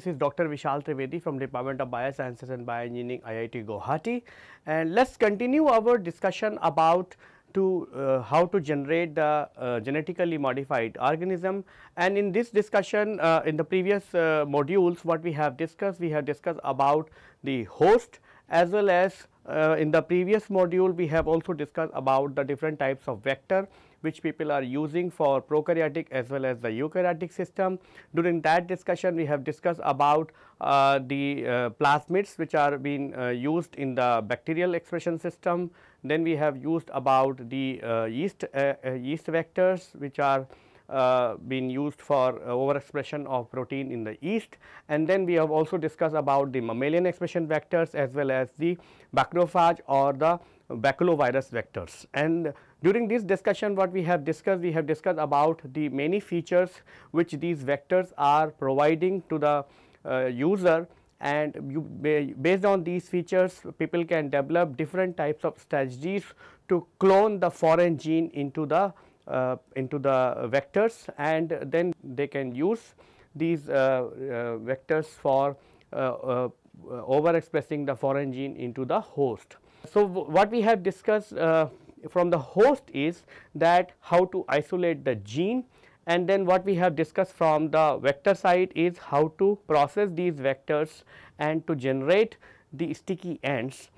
This is Dr. Vishal Trivedi from Department of Biosciences and Bioengineering IIT Guwahati and let us continue our discussion about to uh, how to generate the uh, genetically modified organism and in this discussion uh, in the previous uh, modules what we have discussed we have discussed about the host as well as uh, in the previous module we have also discussed about the different types of vector which people are using for prokaryotic as well as the eukaryotic system. During that discussion we have discussed about uh, the uh, plasmids which are being uh, used in the bacterial expression system. Then we have used about the uh, yeast, uh, uh, yeast vectors which are uh, been used for uh, overexpression of protein in the yeast and then we have also discussed about the mammalian expression vectors as well as the bacteriophage or the baculovirus vectors. And during this discussion what we have discussed, we have discussed about the many features which these vectors are providing to the uh, user and you based on these features people can develop different types of strategies to clone the foreign gene into the uh, into the vectors and then they can use these uh, uh, vectors for uh, uh, overexpressing the foreign gene into the host. So, what we have discussed uh, from the host is that how to isolate the gene. And then what we have discussed from the vector side is how to process these vectors and to generate the sticky ends.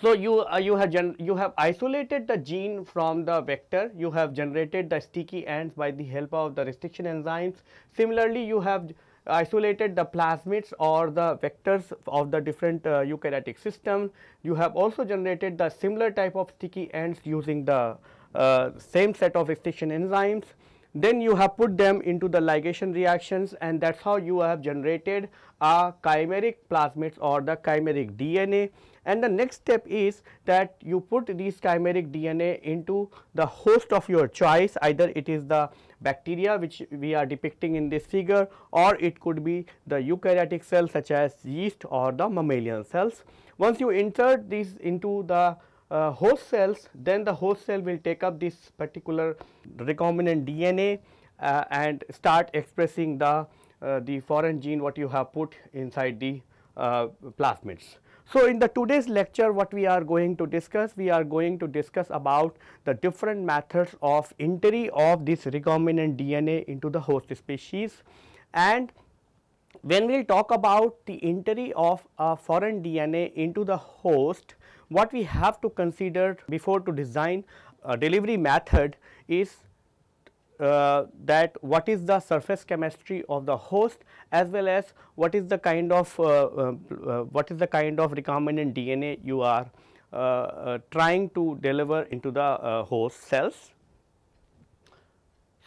So, you uh, you have you have isolated the gene from the vector, you have generated the sticky ends by the help of the restriction enzymes. Similarly, you have isolated the plasmids or the vectors of the different uh, eukaryotic system. You have also generated the similar type of sticky ends using the uh, same set of restriction enzymes. Then you have put them into the ligation reactions and that is how you have generated a chimeric plasmids or the chimeric DNA and the next step is that you put these chimeric DNA into the host of your choice either it is the bacteria which we are depicting in this figure or it could be the eukaryotic cells such as yeast or the mammalian cells. Once you insert these into the uh, host cells then the host cell will take up this particular recombinant DNA uh, and start expressing the uh, the foreign gene what you have put inside the uh, plasmids. So, in the today's lecture what we are going to discuss, we are going to discuss about the different methods of entry of this recombinant DNA into the host species. And when we talk about the entry of a foreign DNA into the host, what we have to consider before to design a delivery method is uh, that what is the surface chemistry of the host as well as what is the kind of uh, uh, uh, what is the kind of recombinant DNA you are uh, trying to deliver into the host cells.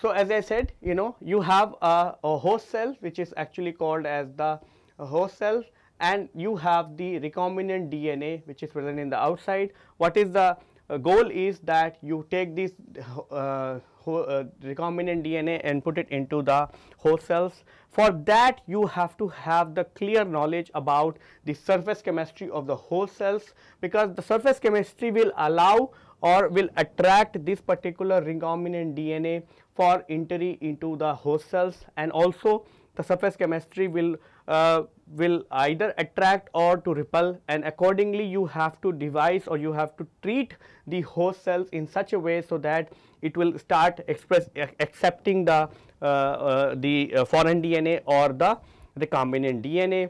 So, as I said you know you have a, a host cell which is actually called as the host cell and you have the recombinant DNA which is present in the outside. What is the uh, goal is that you take this uh, uh, recombinant DNA and put it into the host cells. For that you have to have the clear knowledge about the surface chemistry of the host cells because the surface chemistry will allow or will attract this particular recombinant DNA for entry into the host cells and also the surface chemistry will uh, will either attract or to repel and accordingly you have to devise or you have to treat the host cells in such a way so that it will start express accepting the uh, uh, the uh, foreign DNA or the recombinant DNA.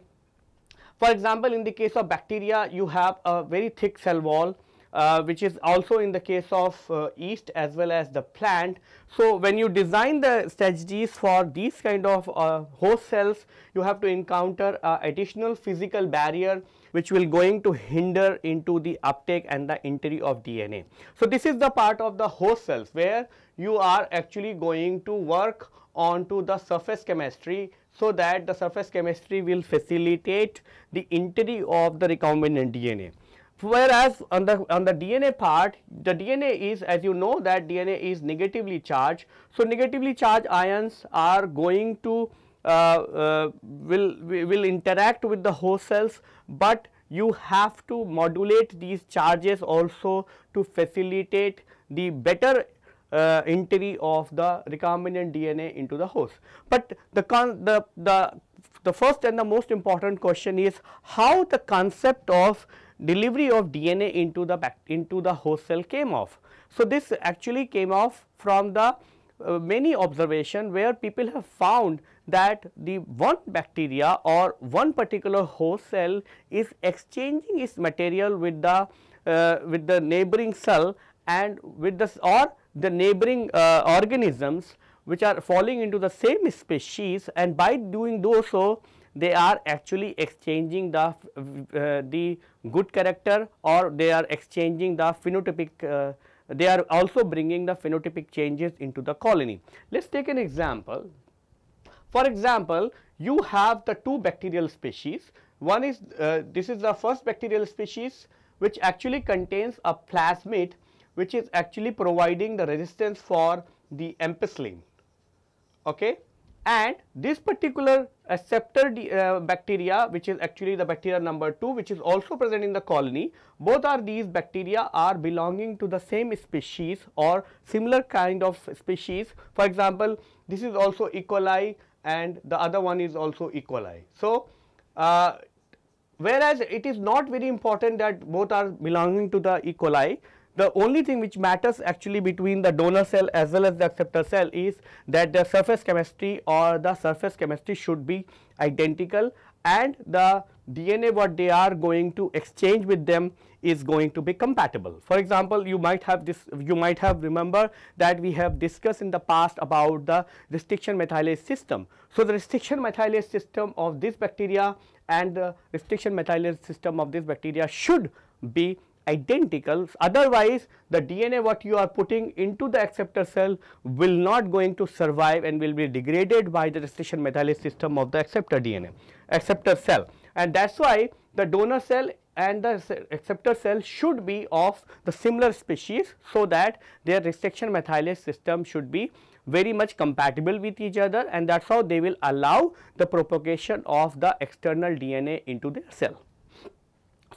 For example, in the case of bacteria you have a very thick cell wall uh, which is also in the case of uh, yeast as well as the plant. So, when you design the strategies for these kind of uh, host cells, you have to encounter additional physical barrier which will going to hinder into the uptake and the entry of DNA. So, this is the part of the host cells where you are actually going to work onto the surface chemistry so that the surface chemistry will facilitate the entry of the recombinant DNA. Whereas on the on the DNA part, the DNA is as you know that DNA is negatively charged. So, negatively charged ions are going to uh, uh, will will interact with the host cells, but you have to modulate these charges also to facilitate the better uh, entry of the recombinant DNA into the host. But the, the, the, the first and the most important question is how the concept of delivery of DNA into the into the host cell came off. So, this actually came off from the uh, many observation where people have found that the one bacteria or one particular host cell is exchanging its material with the uh, with the neighboring cell and with the or the neighboring uh, organisms which are falling into the same species and by doing those so they are actually exchanging the uh, the good character or they are exchanging the phenotypic uh, they are also bringing the phenotypic changes into the colony. Let us take an example. For example, you have the two bacterial species. One is uh, this is the first bacterial species which actually contains a plasmid which is actually providing the resistance for the ampicillin. Okay and this particular acceptor uh, bacteria which is actually the bacteria number 2 which is also present in the colony both are these bacteria are belonging to the same species or similar kind of species for example this is also E. coli and the other one is also E. coli. So, uh, whereas it is not very important that both are belonging to the E. coli the only thing which matters actually between the donor cell as well as the acceptor cell is that the surface chemistry or the surface chemistry should be identical and the DNA what they are going to exchange with them is going to be compatible. For example, you might have this you might have remember that we have discussed in the past about the restriction methylase system. So, the restriction methylase system of this bacteria and the restriction methylase system of this bacteria should be identical otherwise the DNA what you are putting into the acceptor cell will not going to survive and will be degraded by the restriction methylase system of the acceptor DNA acceptor cell and that is why the donor cell and the acceptor cell should be of the similar species so that their restriction methylase system should be very much compatible with each other and that is how they will allow the propagation of the external DNA into their cell.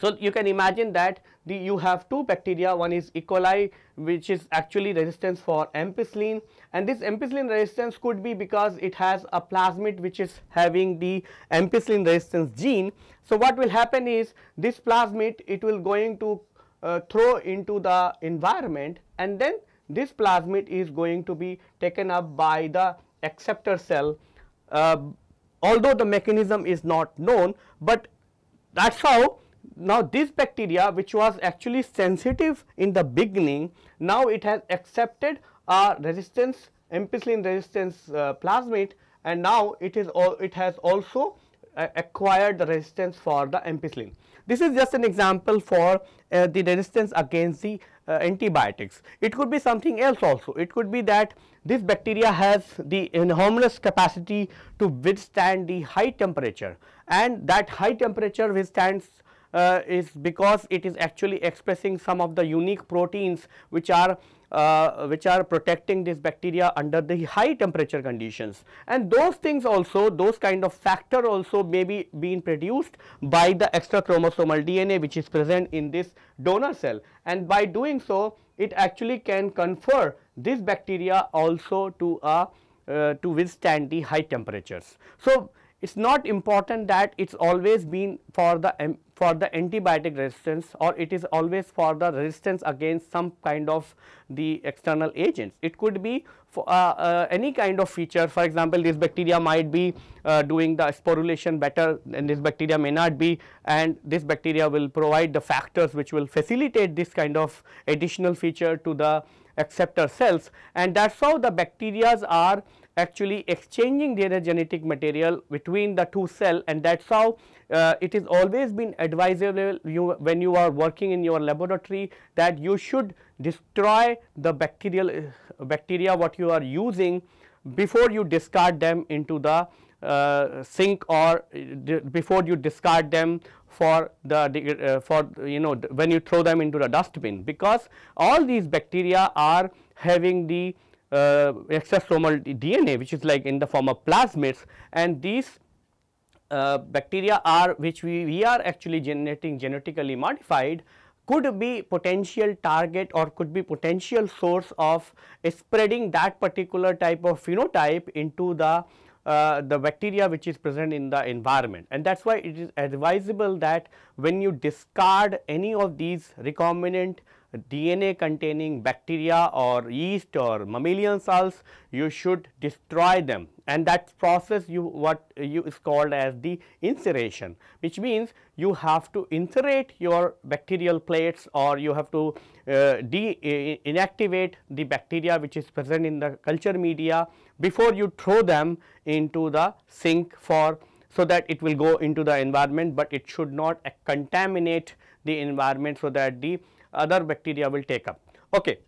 So, you can imagine that the, you have two bacteria one is E. coli which is actually resistance for ampicillin and this ampicillin resistance could be because it has a plasmid which is having the ampicillin resistance gene. So, what will happen is this plasmid it will going to uh, throw into the environment and then this plasmid is going to be taken up by the acceptor cell uh, although the mechanism is not known, but that is how now this bacteria which was actually sensitive in the beginning, now it has accepted a resistance ampicillin resistance uh, plasmid and now it is all it has also uh, acquired the resistance for the ampicillin. This is just an example for uh, the resistance against the uh, antibiotics. It could be something else also. It could be that this bacteria has the enormous capacity to withstand the high temperature and that high temperature withstands uh, is because it is actually expressing some of the unique proteins which are uh, which are protecting this bacteria under the high temperature conditions and those things also those kind of factor also may be being produced by the extra chromosomal DNA which is present in this donor cell and by doing so it actually can confer this bacteria also to a uh, to withstand the high temperatures. So, it is not important that it is always been for the for the antibiotic resistance or it is always for the resistance against some kind of the external agents. It could be for uh, uh, any kind of feature for example, this bacteria might be uh, doing the sporulation better and this bacteria may not be and this bacteria will provide the factors which will facilitate this kind of additional feature to the acceptor cells and that is how the bacterias are actually exchanging their genetic material between the two cell and that is how uh, it is always been advisable you when you are working in your laboratory that you should destroy the bacterial uh, bacteria what you are using before you discard them into the uh, sink or uh, before you discard them for the uh, for you know when you throw them into the dustbin. Because all these bacteria are having the uh, extrasomal DNA which is like in the form of plasmids. And these uh, bacteria are which we, we are actually generating genetically modified could be potential target or could be potential source of spreading that particular type of phenotype into the uh, the bacteria which is present in the environment. And that is why it is advisable that when you discard any of these recombinant DNA containing bacteria or yeast or mammalian cells, you should destroy them. And that process you what you is called as the incineration which means you have to incinerate your bacterial plates or you have to uh, de inactivate the bacteria which is present in the culture media before you throw them into the sink for so that it will go into the environment, but it should not contaminate the environment so that the other bacteria will take up. Okay.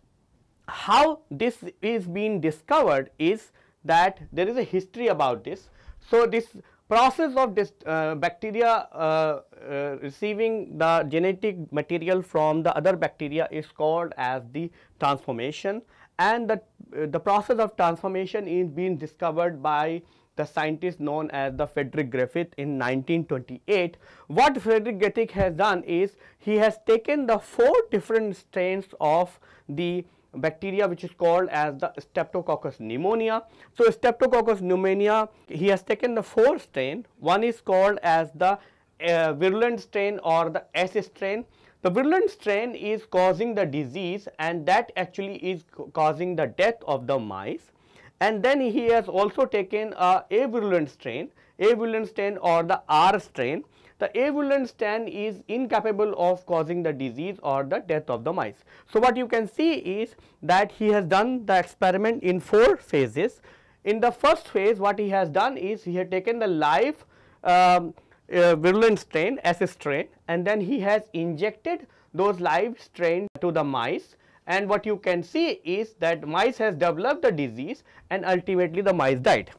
How this is being discovered is that there is a history about this. So, this process of this uh, bacteria uh, uh, receiving the genetic material from the other bacteria is called as the transformation and the, uh, the process of transformation is being discovered by the scientist known as the Frederick Griffith in 1928. What Frederick Griffith has done is he has taken the four different strains of the bacteria which is called as the Streptococcus pneumonia. So, Streptococcus pneumonia he has taken the four strain one is called as the uh, virulent strain or the S strain. The virulent strain is causing the disease and that actually is causing the death of the mice and then he has also taken a avirulent strain, avirulent strain or the R strain. The avirulent strain is incapable of causing the disease or the death of the mice. So, what you can see is that he has done the experiment in four phases. In the first phase what he has done is he had taken the live um, uh, virulent strain S strain and then he has injected those live strain to the mice and what you can see is that mice has developed the disease and ultimately the mice died.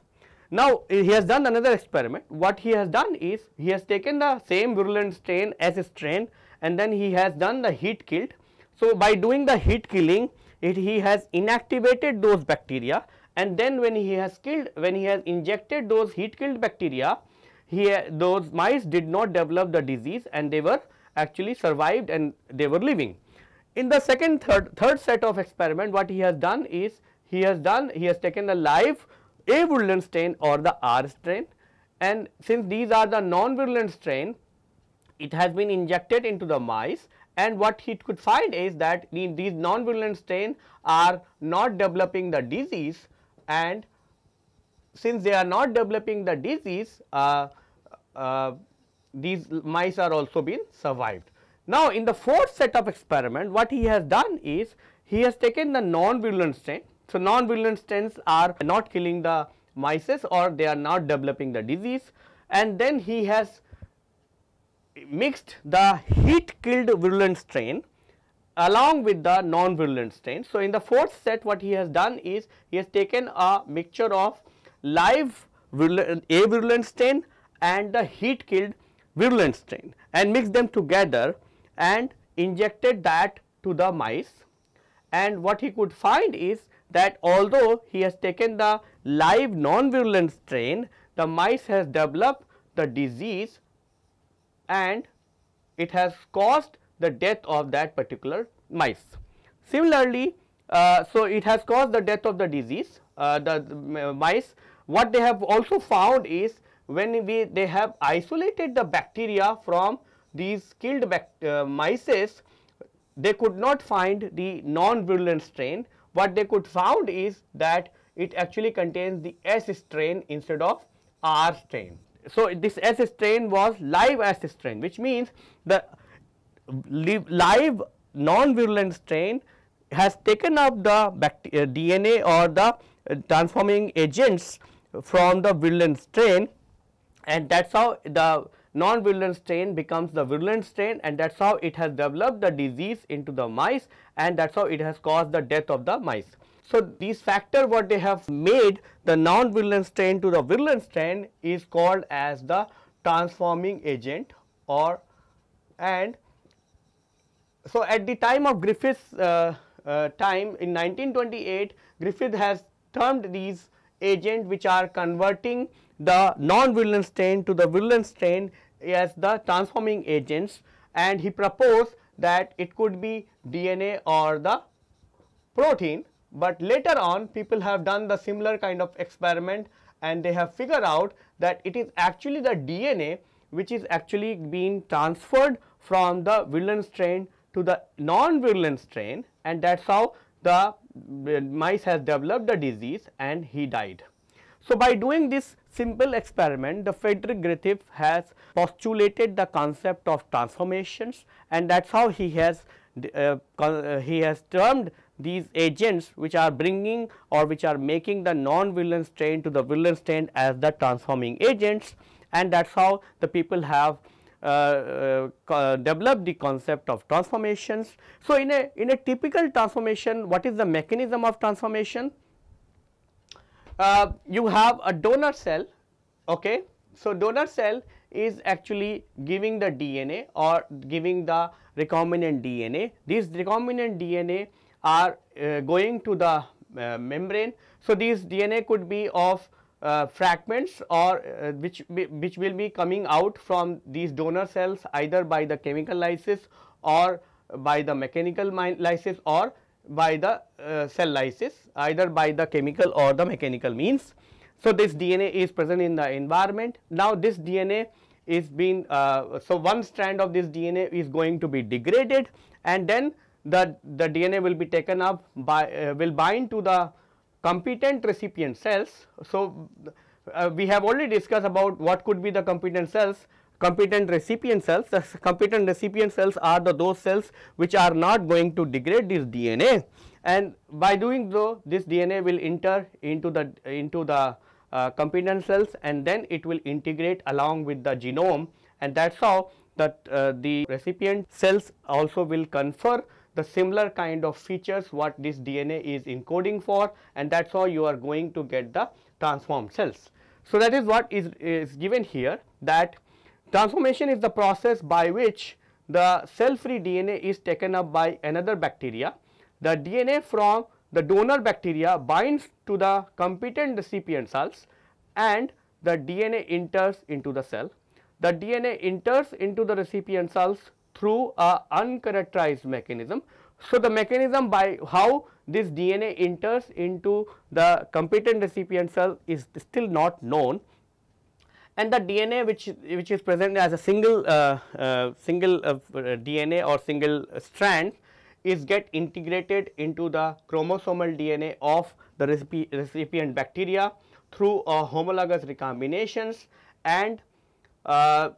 Now, he has done another experiment. What he has done is he has taken the same virulent strain as a strain and then he has done the heat killed. So, by doing the heat killing it, he has inactivated those bacteria and then when he has killed when he has injected those heat killed bacteria he those mice did not develop the disease and they were actually survived and they were living. In the second third third set of experiment what he has done is he has done he has taken the live a avirulent strain or the R strain. And since these are the non-virulent strain it has been injected into the mice. And what he could find is that these non-virulent strain are not developing the disease. And since they are not developing the disease uh, uh, these mice are also been survived. Now, in the fourth set of experiment what he has done is he has taken the non-virulent strain. So, non-virulent strains are not killing the mice or they are not developing the disease and then he has mixed the heat killed virulent strain along with the non-virulent strain. So, in the fourth set what he has done is he has taken a mixture of live virulent, a virulent strain and the heat killed virulent strain and mixed them together and injected that to the mice and what he could find is that although he has taken the live non-virulent strain, the mice has developed the disease and it has caused the death of that particular mice. Similarly, uh, so it has caused the death of the disease, uh, the, the, mice. What they have also found is when we they have isolated the bacteria from these killed uh, mice, they could not find the non-virulent strain. What they could found is that it actually contains the S strain instead of R strain. So, this S strain was live S strain which means the live non-virulent strain has taken up the uh, DNA or the uh, transforming agents from the virulent strain and that is how the non-virulent strain becomes the virulent strain and that is how it has developed the disease into the mice and that is how it has caused the death of the mice. So, these factor what they have made the non-virulent strain to the virulent strain is called as the transforming agent or and so at the time of Griffith's uh, uh, time in 1928 Griffith has termed these agent which are converting the non-virulent strain to the virulent strain as the transforming agents. And he proposed that it could be DNA or the protein, but later on people have done the similar kind of experiment and they have figured out that it is actually the DNA which is actually being transferred from the virulent strain to the non-virulent strain. And that is how the uh, mice has developed the disease and he died. So, by doing this simple experiment the Frederick Griffith has postulated the concept of transformations and that is how he has uh, uh, he has termed these agents which are bringing or which are making the non-virulent strain to the virulent strain as the transforming agents and that is how the people have uh, uh, developed the concept of transformations. So, in a in a typical transformation what is the mechanism of transformation? Uh, you have a donor cell okay. So, donor cell is actually giving the DNA or giving the recombinant DNA. These recombinant DNA are uh, going to the uh, membrane. So, these DNA could be of uh, fragments or uh, which which will be coming out from these donor cells either by the chemical lysis or by the mechanical lysis or by the uh, cell lysis either by the chemical or the mechanical means. So, this DNA is present in the environment. Now, this DNA is being uh, so one strand of this DNA is going to be degraded and then the, the DNA will be taken up by uh, will bind to the competent recipient cells. So, uh, we have already discussed about what could be the competent cells competent recipient cells. The competent recipient cells are the those cells which are not going to degrade this DNA and by doing so this DNA will enter into the into the uh, competent cells and then it will integrate along with the genome and that is how that uh, the recipient cells also will confer the similar kind of features what this DNA is encoding for and that is how you are going to get the transformed cells. So, that is what is, is given here that transformation is the process by which the cell free DNA is taken up by another bacteria. The DNA from the donor bacteria binds to the competent recipient cells and the DNA enters into the cell. The DNA enters into the recipient cells through a uncharacterized mechanism. So, the mechanism by how this DNA enters into the competent recipient cell is still not known and the DNA which which is present as a single uh, uh, single uh, DNA or single strand is get integrated into the chromosomal DNA of the recipient bacteria through a homologous recombinations and uh,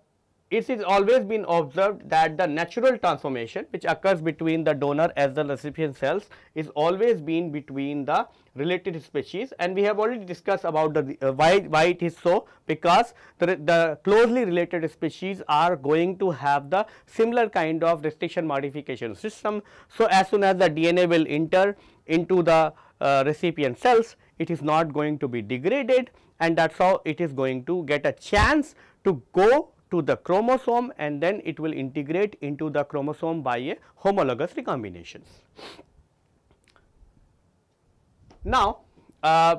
it is always been observed that the natural transformation which occurs between the donor as the recipient cells is always been between the related species and we have already discussed about the uh, why, why it is so because the, the closely related species are going to have the similar kind of restriction modification system. So, as soon as the DNA will enter into the uh, recipient cells it is not going to be degraded and that is how it is going to get a chance to go to the chromosome and then it will integrate into the chromosome by a homologous recombinations. Now, uh,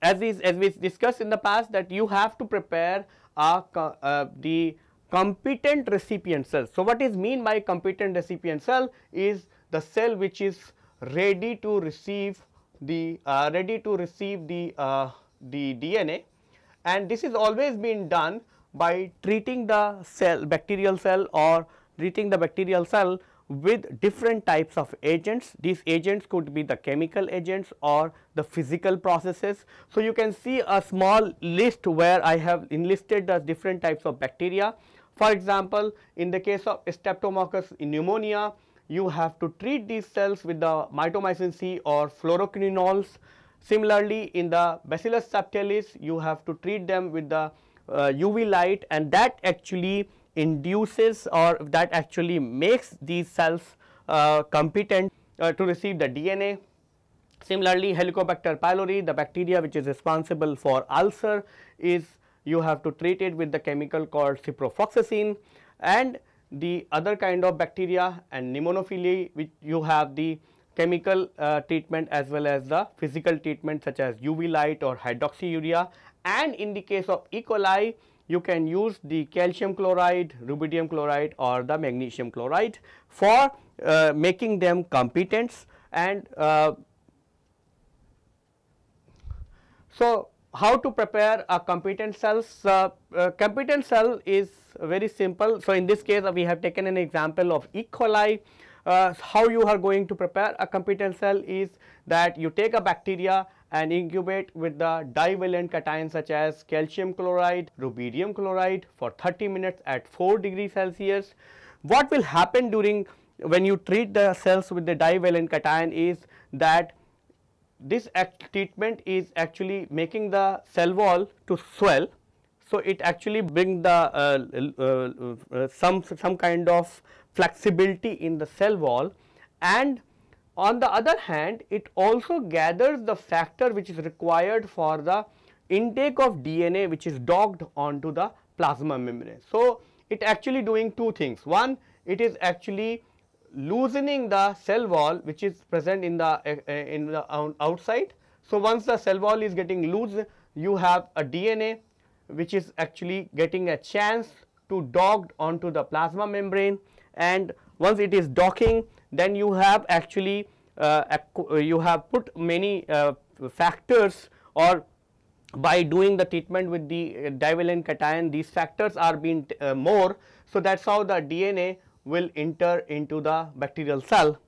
as, is, as we discussed in the past that you have to prepare uh, uh, the competent recipient cell. So, what is mean by competent recipient cell is the cell which is ready to receive the uh, ready to receive the uh, the DNA and this is always been done by treating the cell bacterial cell or treating the bacterial cell with different types of agents. These agents could be the chemical agents or the physical processes. So, you can see a small list where I have enlisted the different types of bacteria. For example, in the case of Streptococcus pneumonia, you have to treat these cells with the mitomycin C or fluoroquinones. Similarly, in the Bacillus subtilis, you have to treat them with the UV light and that actually induces or that actually makes these cells uh, competent uh, to receive the DNA. Similarly, Helicobacter pylori, the bacteria which is responsible for ulcer is you have to treat it with the chemical called ciprofloxacin and the other kind of bacteria and pneumonophili which you have the chemical uh, treatment as well as the physical treatment such as UV light or hydroxyurea and in the case of E. coli you can use the calcium chloride, rubidium chloride or the magnesium chloride for uh, making them competents and uh, so how to prepare a competent cells uh, competent cell is very simple so in this case we have taken an example of E. coli uh, how you are going to prepare a competent cell is that you take a bacteria and incubate with the divalent cation such as calcium chloride, rubidium chloride for 30 minutes at 4 degrees Celsius. What will happen during when you treat the cells with the divalent cation is that this treatment is actually making the cell wall to swell. So, it actually bring the uh, uh, uh, some some kind of flexibility in the cell wall and on the other hand, it also gathers the factor which is required for the intake of DNA which is docked onto the plasma membrane. So, it actually doing two things. One, it is actually loosening the cell wall which is present in the uh, in the outside. So, once the cell wall is getting loose, you have a DNA which is actually getting a chance to docked onto the plasma membrane and once it is docking then you have actually uh, you have put many uh, factors or by doing the treatment with the divalent cation these factors are being uh, more. So, that is how the DNA will enter into the bacterial cell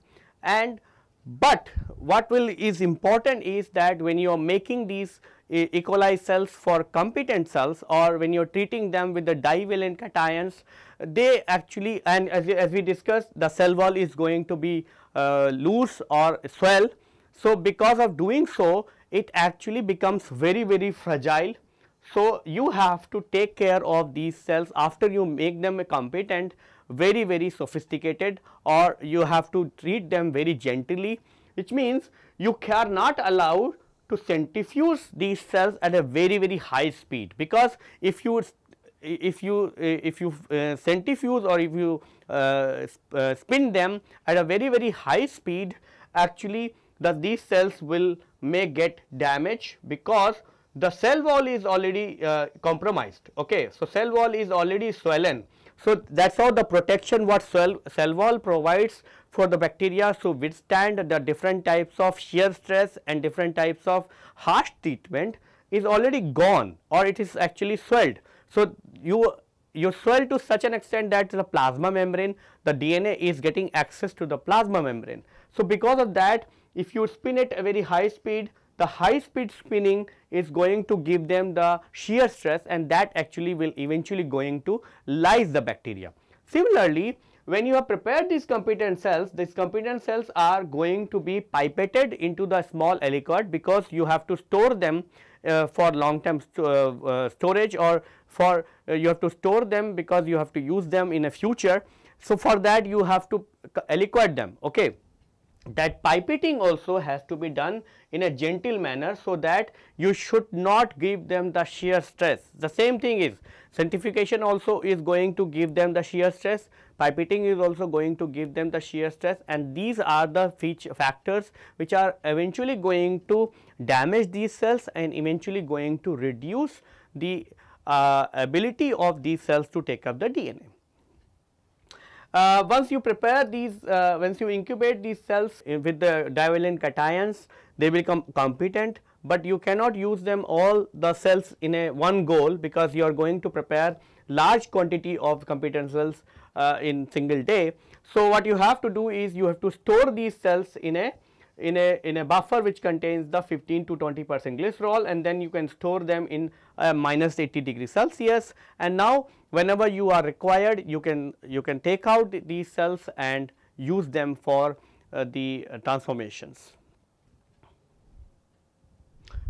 and but what will is important is that when you are making these E. coli cells for competent cells or when you are treating them with the divalent cations they actually and as, as we discussed the cell wall is going to be uh, loose or swell. So, because of doing so it actually becomes very very fragile. So, you have to take care of these cells after you make them competent very very sophisticated or you have to treat them very gently which means you are not allowed to centrifuge these cells at a very very high speed because if you if you if you uh, centrifuge or if you uh, uh, spin them at a very very high speed actually the these cells will may get damage because the cell wall is already uh, compromised. Okay? So cell wall is already swollen. So that's how the protection what cell cell wall provides for the bacteria to withstand the different types of shear stress and different types of harsh treatment is already gone or it is actually swelled so, you you swell to such an extent that the plasma membrane the DNA is getting access to the plasma membrane. So, because of that if you spin it at a very high speed the high speed spinning is going to give them the shear stress and that actually will eventually going to lyse the bacteria. Similarly, when you have prepared these competent cells, these competent cells are going to be pipetted into the small aliquot because you have to store them uh, for long term st uh, uh, storage or for uh, you have to store them because you have to use them in a future. So, for that you have to aliquot them okay. That pipetting also has to be done in a gentle manner so that you should not give them the shear stress. The same thing is centrifugation also is going to give them the shear stress, pipetting is also going to give them the shear stress and these are the factors which are eventually going to damage these cells and eventually going to reduce the uh, ability of these cells to take up the DNA. Uh, once you prepare these, uh, once you incubate these cells with the divalent cations, they become competent, but you cannot use them all the cells in a one goal because you are going to prepare large quantity of competent cells uh, in single day. So, what you have to do is you have to store these cells in a in a in a buffer which contains the 15 to 20 percent glycerol and then you can store them in uh, minus 80 degree Celsius and now whenever you are required you can you can take out these cells and use them for uh, the uh, transformations.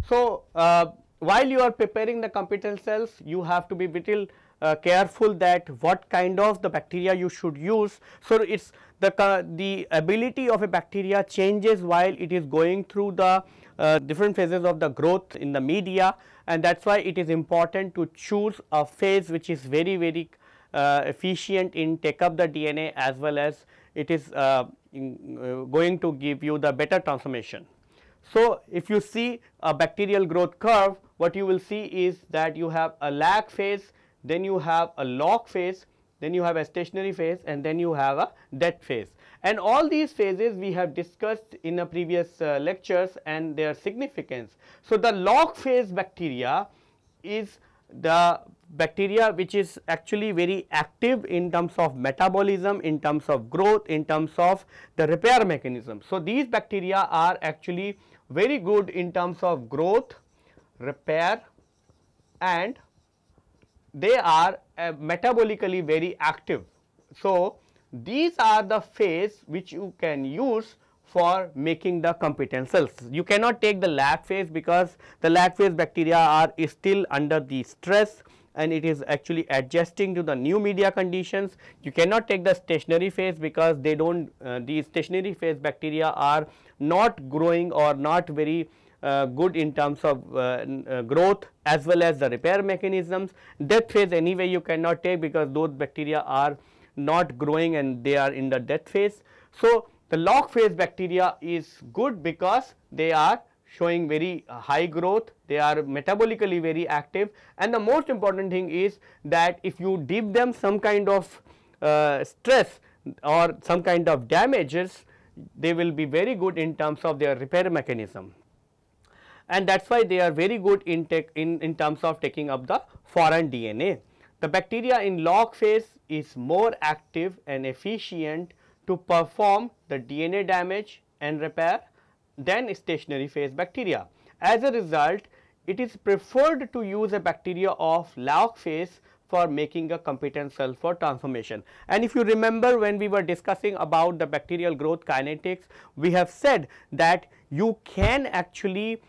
So, uh, while you are preparing the competent cells you have to be little uh, careful that what kind of the bacteria you should use. So, it is the, the ability of a bacteria changes while it is going through the uh, different phases of the growth in the media and that is why it is important to choose a phase which is very very uh, efficient in take up the DNA as well as it is uh, in, uh, going to give you the better transformation. So, if you see a bacterial growth curve what you will see is that you have a lag phase then you have a log phase, then you have a stationary phase and then you have a dead phase. And all these phases we have discussed in the previous uh, lectures and their significance. So, the log phase bacteria is the bacteria which is actually very active in terms of metabolism, in terms of growth, in terms of the repair mechanism. So, these bacteria are actually very good in terms of growth, repair and they are uh, metabolically very active. So, these are the phase which you can use for making the competent cells. You cannot take the lag phase because the lag phase bacteria are still under the stress and it is actually adjusting to the new media conditions. You cannot take the stationary phase because they do not uh, these stationary phase bacteria are not growing or not very good in terms of uh, uh, growth as well as the repair mechanisms. Death phase anyway you cannot take because those bacteria are not growing and they are in the death phase. So, the log phase bacteria is good because they are showing very high growth, they are metabolically very active and the most important thing is that if you give them some kind of uh, stress or some kind of damages, they will be very good in terms of their repair mechanism and that is why they are very good in, in, in terms of taking up the foreign DNA. The bacteria in log phase is more active and efficient to perform the DNA damage and repair than stationary phase bacteria. As a result, it is preferred to use a bacteria of log phase for making a competent cell for transformation. And if you remember when we were discussing about the bacterial growth kinetics, we have said that you can actually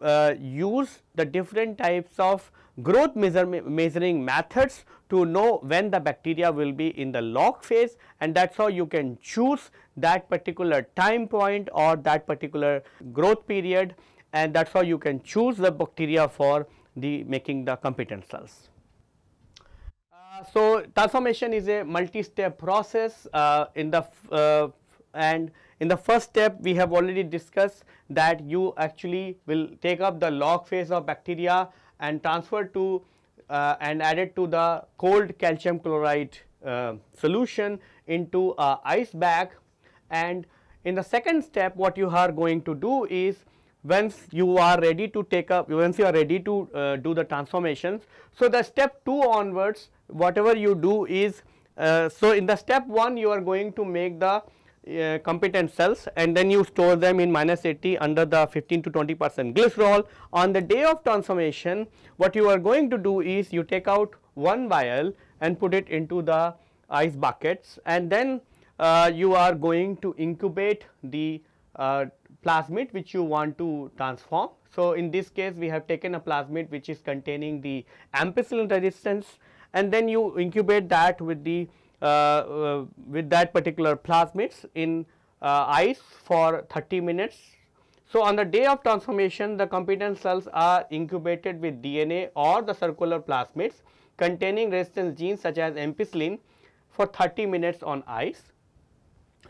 uh, use the different types of growth measure, measuring methods to know when the bacteria will be in the log phase and that is how you can choose that particular time point or that particular growth period and that is how you can choose the bacteria for the making the competent cells. Uh, so, transformation is a multi-step process uh, in the uh, and in the first step we have already discussed that you actually will take up the log phase of bacteria and transfer to uh, and add it to the cold calcium chloride uh, solution into a ice bag and in the second step what you are going to do is once you are ready to take up once you are ready to uh, do the transformations. So, the step 2 onwards whatever you do is uh, so in the step 1 you are going to make the uh, competent cells and then you store them in minus 80 under the 15 to 20 percent glycerol. On the day of transformation what you are going to do is you take out one vial and put it into the ice buckets and then uh, you are going to incubate the uh, plasmid which you want to transform. So, in this case we have taken a plasmid which is containing the ampicillin resistance and then you incubate that with the with that particular plasmids in uh, ice for 30 minutes. So, on the day of transformation the competent cells are incubated with DNA or the circular plasmids containing resistance genes such as ampicillin for 30 minutes on ice.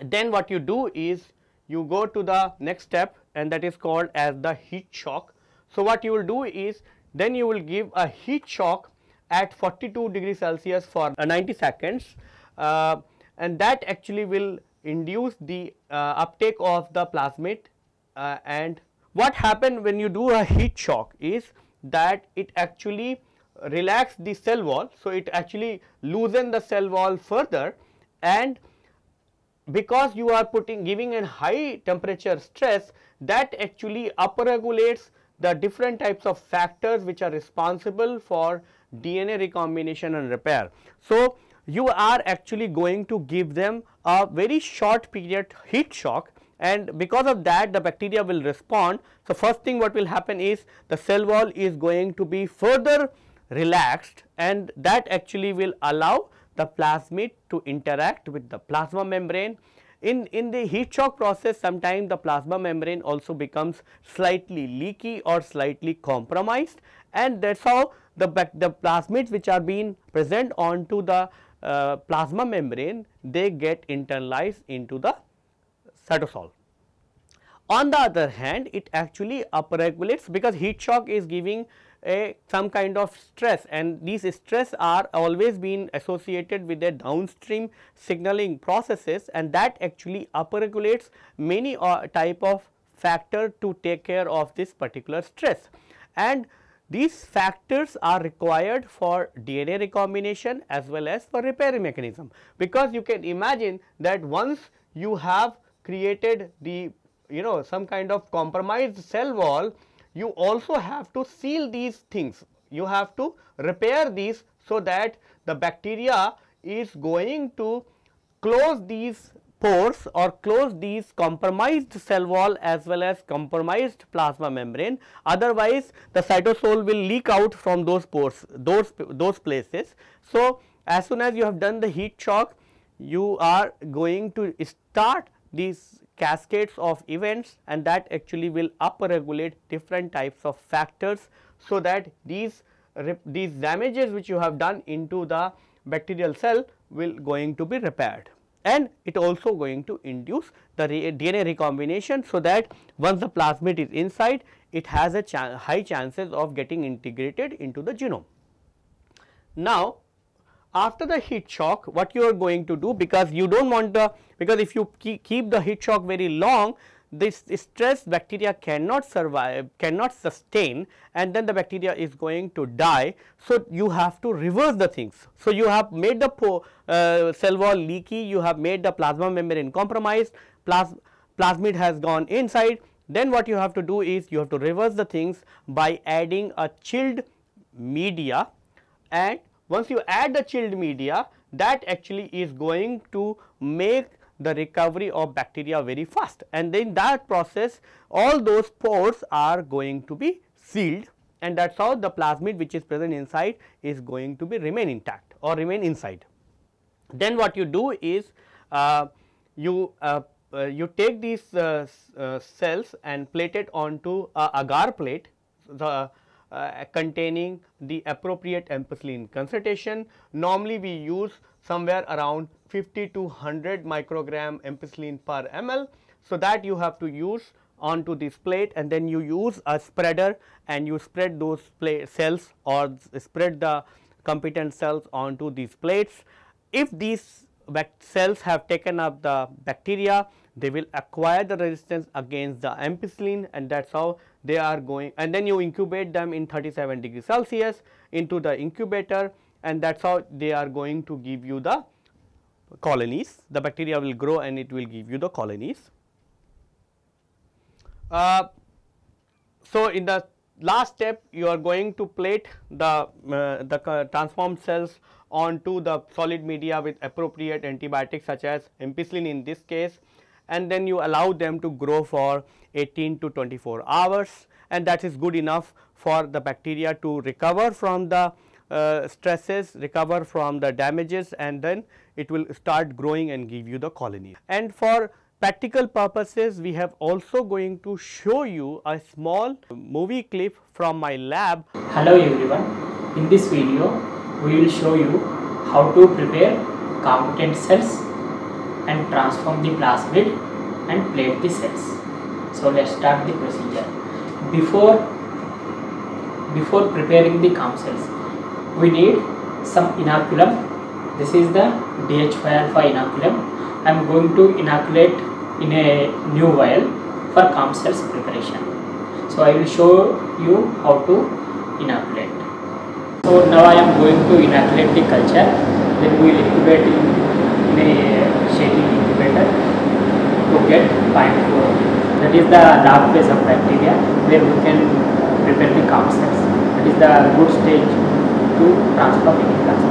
Then what you do is you go to the next step and that is called as the heat shock. So, what you will do is then you will give a heat shock at 42 degree Celsius for 90 seconds uh, and that actually will induce the uh, uptake of the plasmid uh, and what happen when you do a heat shock is that it actually relax the cell wall. So, it actually loosen the cell wall further and because you are putting giving a high temperature stress that actually upregulates the different types of factors which are responsible for DNA recombination and repair. So, you are actually going to give them a very short period heat shock and because of that the bacteria will respond. So, first thing what will happen is the cell wall is going to be further relaxed and that actually will allow the plasmid to interact with the plasma membrane. In, in the heat shock process sometimes the plasma membrane also becomes slightly leaky or slightly compromised and that is how the, the plasmids which are being present onto the uh, plasma membrane they get internalized into the cytosol. On the other hand it actually upregulates because heat shock is giving a some kind of stress and these stress are always been associated with the downstream signaling processes and that actually upregulates many uh, type of factor to take care of this particular stress and these factors are required for DNA recombination as well as for repair mechanism because you can imagine that once you have created the you know some kind of compromised cell wall you also have to seal these things. You have to repair these so that the bacteria is going to close these pores or close these compromised cell wall as well as compromised plasma membrane. Otherwise, the cytosol will leak out from those pores, those, those places. So, as soon as you have done the heat shock, you are going to start these cascades of events and that actually will upregulate different types of factors. So, that these these damages which you have done into the bacterial cell will going to be repaired and it also going to induce the DNA recombination. So, that once the plasmid is inside it has a high chances of getting integrated into the genome. Now, after the heat shock what you are going to do because you do not want the because if you keep the heat shock very long this stress bacteria cannot survive cannot sustain and then the bacteria is going to die. So, you have to reverse the things. So, you have made the uh, cell wall leaky you have made the plasma membrane compromised plas plasmid has gone inside then what you have to do is you have to reverse the things by adding a chilled media and once you add the chilled media that actually is going to make the recovery of bacteria very fast and then that process all those pores are going to be sealed and that is how the plasmid which is present inside is going to be remain intact or remain inside. Then what you do is uh, you uh, uh, you take these uh, uh, cells and plate it onto a agar plate the uh, containing the appropriate ampicillin concentration. Normally we use somewhere around 50 to 100 microgram ampicillin per ml. So, that you have to use onto this plate and then you use a spreader and you spread those cells or spread the competent cells onto these plates. If these cells have taken up the bacteria, they will acquire the resistance against the ampicillin and that is how they are going and then you incubate them in 37 degrees Celsius into the incubator and that is how they are going to give you the colonies. The bacteria will grow and it will give you the colonies. Uh, so, in the last step you are going to plate the, uh, the transformed cells onto the solid media with appropriate antibiotics such as ampicillin in this case and then you allow them to grow for 18 to 24 hours and that is good enough for the bacteria to recover from the Uh, stresses, recover from the damages and then it will start growing and give you the colony. And for practical purposes we have also going to show you a small movie clip from my lab. Hello everyone, in this video we will show you how to prepare competent cells and transform the plasmid and plate the cells. So let's start the procedure. Before before preparing the COM cells, we need some inoculum. This is the DH5 alpha inoculum. I am going to inoculate in a new vial for COM cells preparation. So I will show you how to inoculate. So now I am going to inoculate the culture. Then we will incubate in, a shaking incubator to get 0.4. That is the log phase of bacteria where we can prepare the calm cells. That is the good stage to transform into plastic.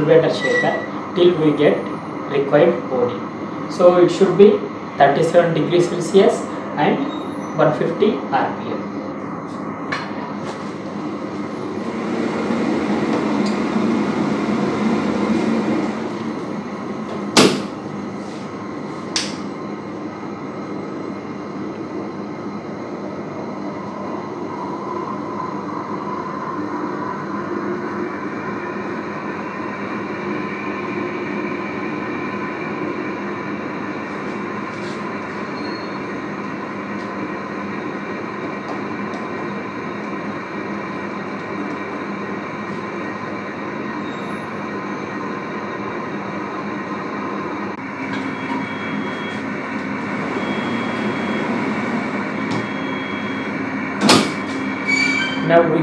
Incubator shaker till we get required body so it should be 37 degrees celsius and 150 rpm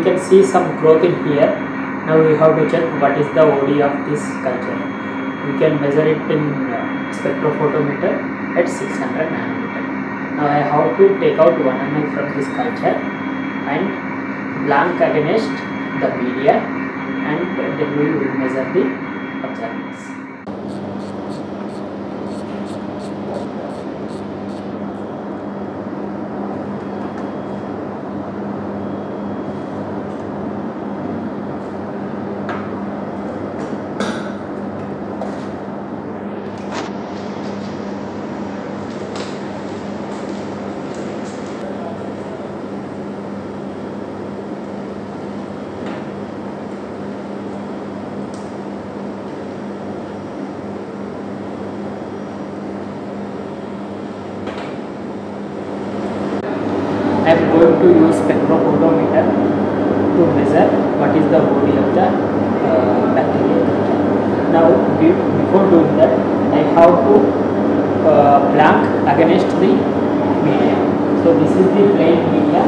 can see some growth in here. Now we have to check what is the OD of this culture. We can measure it in uh, spectrophotometer at 600 nanometer. Now I have to take out 1 ml from this culture and blank against the media and then we will measure the observations I am going to use spectrophotometer to measure what is the body of the uh, bacteria culture. Now, be, before doing that, I have to uh, blank against the media. So, this is the plain media.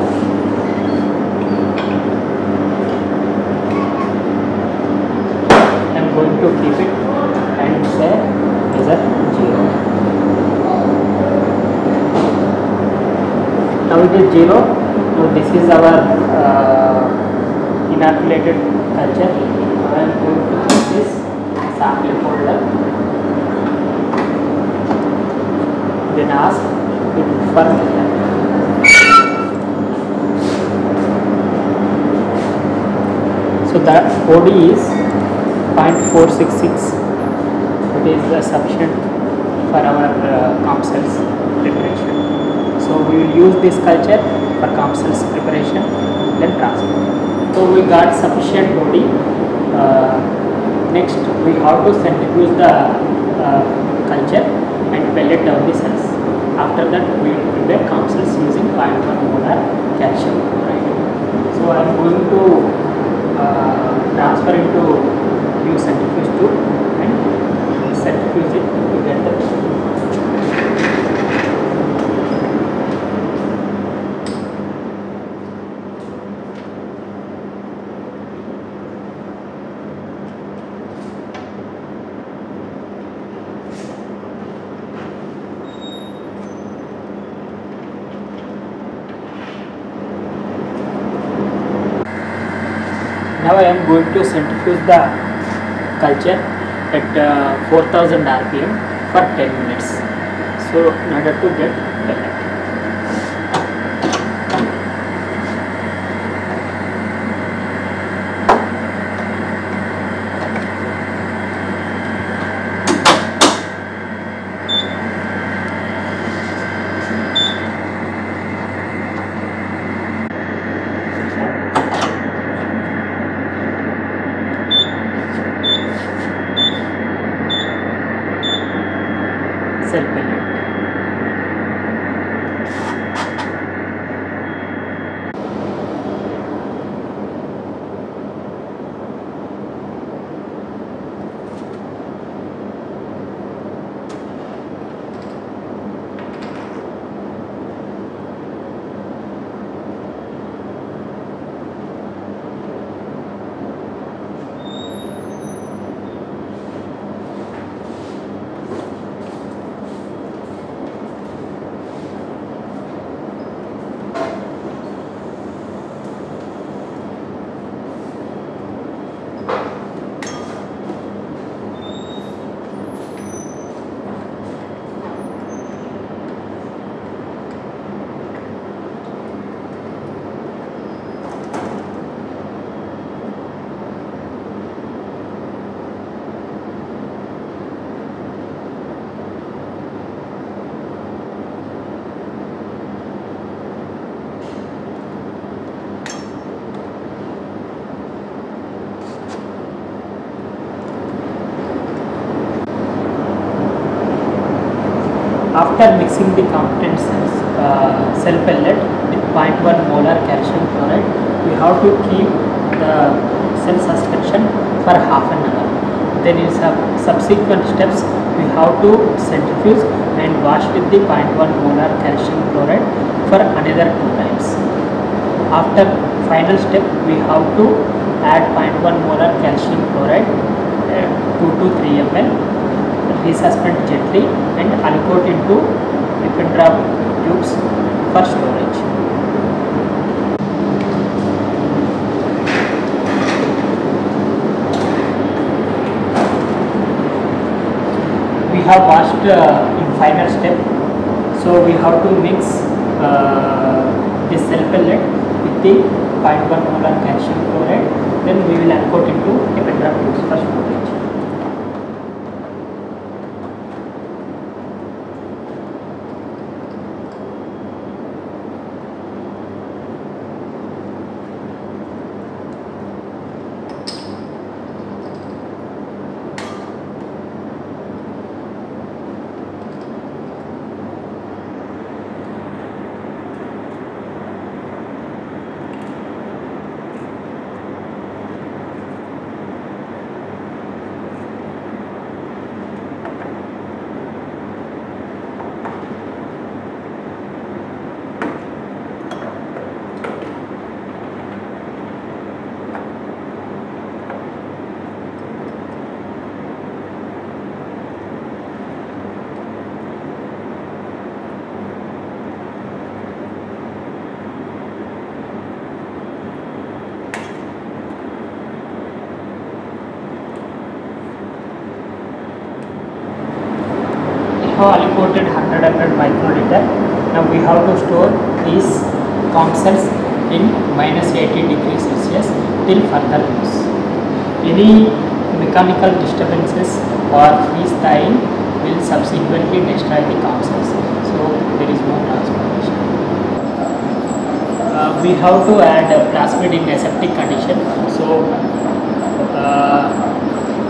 I am going to keep it and say measure zero. Now it is zero so this is our uh, inoculated culture. I am going to put this sample folder. Then ask it for so the OD is 0.466 it is uh, sufficient for our uh, comp cells preparation so we will use this culture for cells preparation then transfer. So we got sufficient body. Uh, next we have to centrifuge the uh, culture and pellet down the cells after that we will prepare cells using 0.1 molar calcium chloride. So i am going to uh, transfer into new centrifuge tube and centrifuge it to get the now I am going to centrifuge the culture at uh, 4000 rpm for 10 minutes So in order to get pellet. cell pellet. After mixing the competent uh, cell pellet with 0.1 molar calcium chloride, we have to keep the cell suspension for half an hour. Then in sub subsequent steps, we have to centrifuge and wash with the 0.1 molar calcium chloride for another two times. After final step, we have to add 0.1 molar calcium chloride, uh, 2 to 3 ml resuspend gently and aliquot into lipid drop tubes for storage. We have washed uh, in final step, so we have to mix uh, this cell pellet with the 0.1 molar calcium chloride, then we will uncoat into lipid drop tubes for storage. have aliquoted 100 100 microliter. Now we have to store these comp cells in minus 80 degrees Celsius till further use. Any mechanical disturbances or freeze thawing will subsequently destroy the comp cells. So there is no transformation. Uh, we have to add uh, plasmid in aseptic condition. So uh,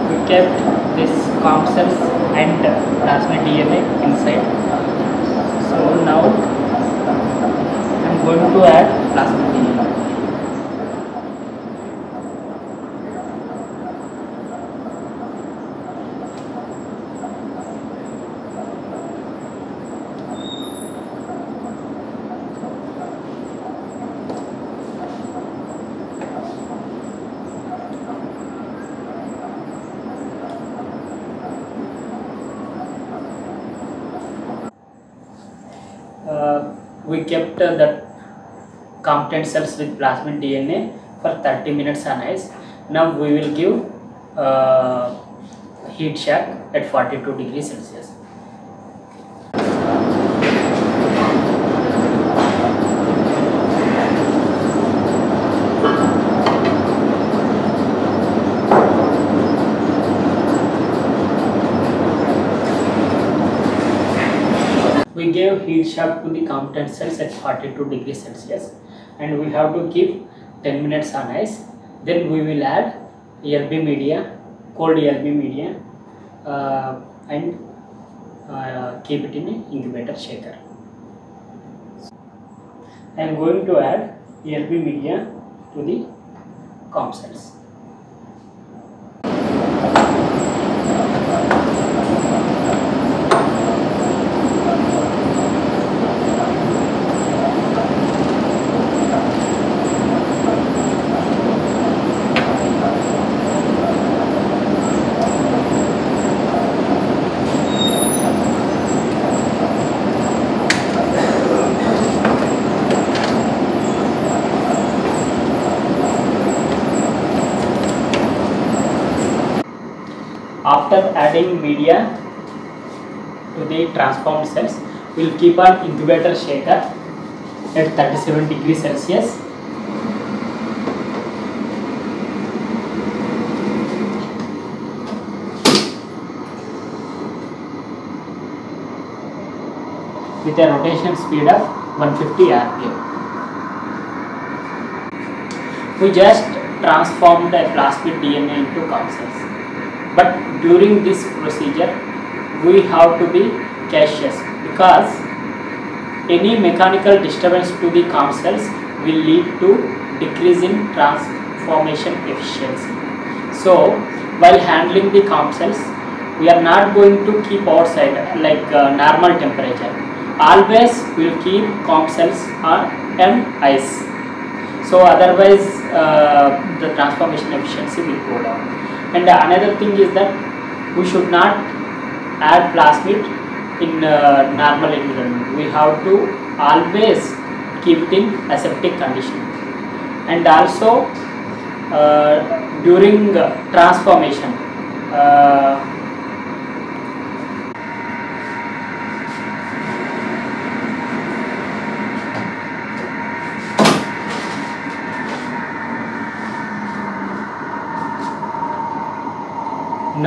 we kept this comp cells and plasmid DNA inside. Now I am going to add plasmid DNA. uh, we kept uh, the competent cells with plasmid DNA for 30 minutes on ice. Now we will give uh, heat shock at 42 degrees Celsius. we shock to the competent cells at 42 degrees Celsius and we have to keep 10 minutes on ice. Then we will add LB media, cold LB media uh, and uh, keep it in incubator shaker. I am going to add LB media to the comp cells. Adding media to the transformed cells, will keep an incubator shaker at 37 degrees Celsius. with a rotation speed of 150 rpm. We just transformed a plasmid DNA into cells but during this procedure we have to be cautious because any mechanical disturbance to the COM cells will lead to decrease in transformation efficiency. So while handling the COM cells we are not going to keep outside like uh, normal temperature. Always we will keep COM cells on an ice. So otherwise uh, the transformation efficiency will go down and another thing is that we should not add plasmid in uh, normal environment. We have to always keep it in aseptic condition. And also uh, during transformation uh,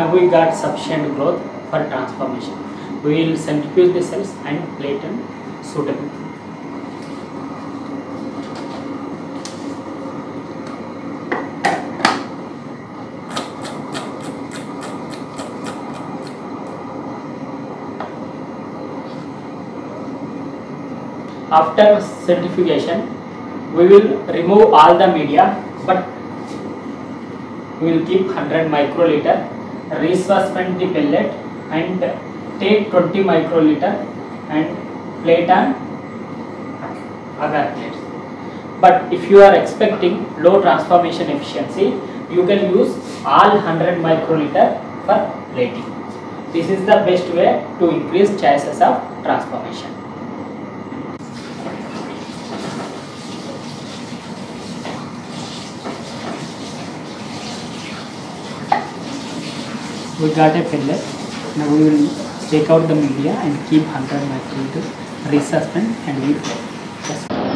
now we got sufficient growth for transformation. We will centrifuge the cells and plate them suitably. After centrifugation, we will remove all the media but we will keep 100 microliter resuspend the pellet and take 20 microliter and plate on agar plates. But if you are expecting low transformation efficiency, you can use all 100 microliter for plating. This is the best way to increase chances of transformation. We got a pellet now we will take out the media and keep 100 microliter resuspend and we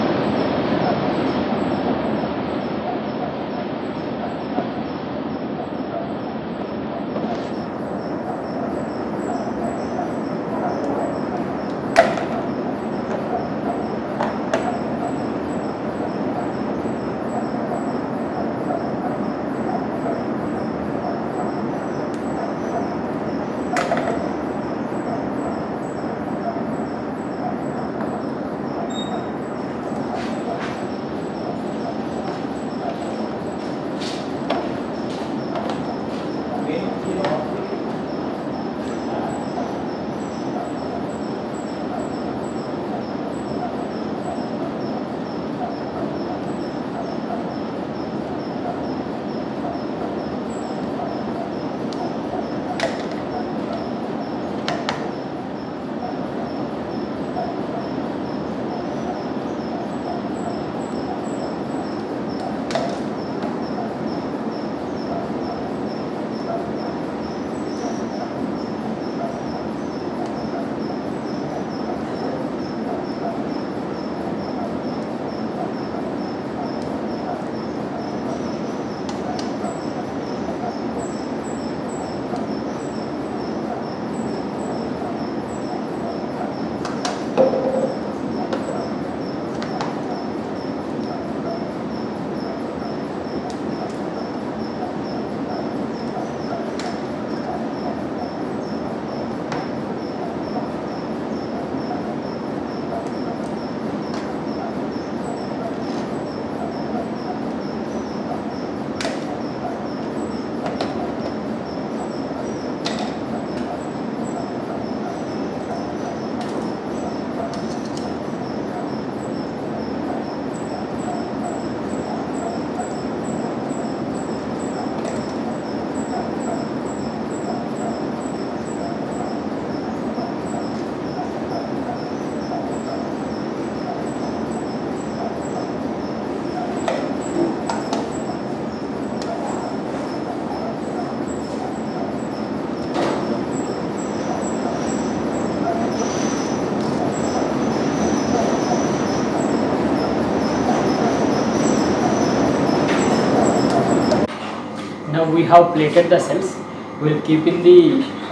we have plated the cells. We will keep in the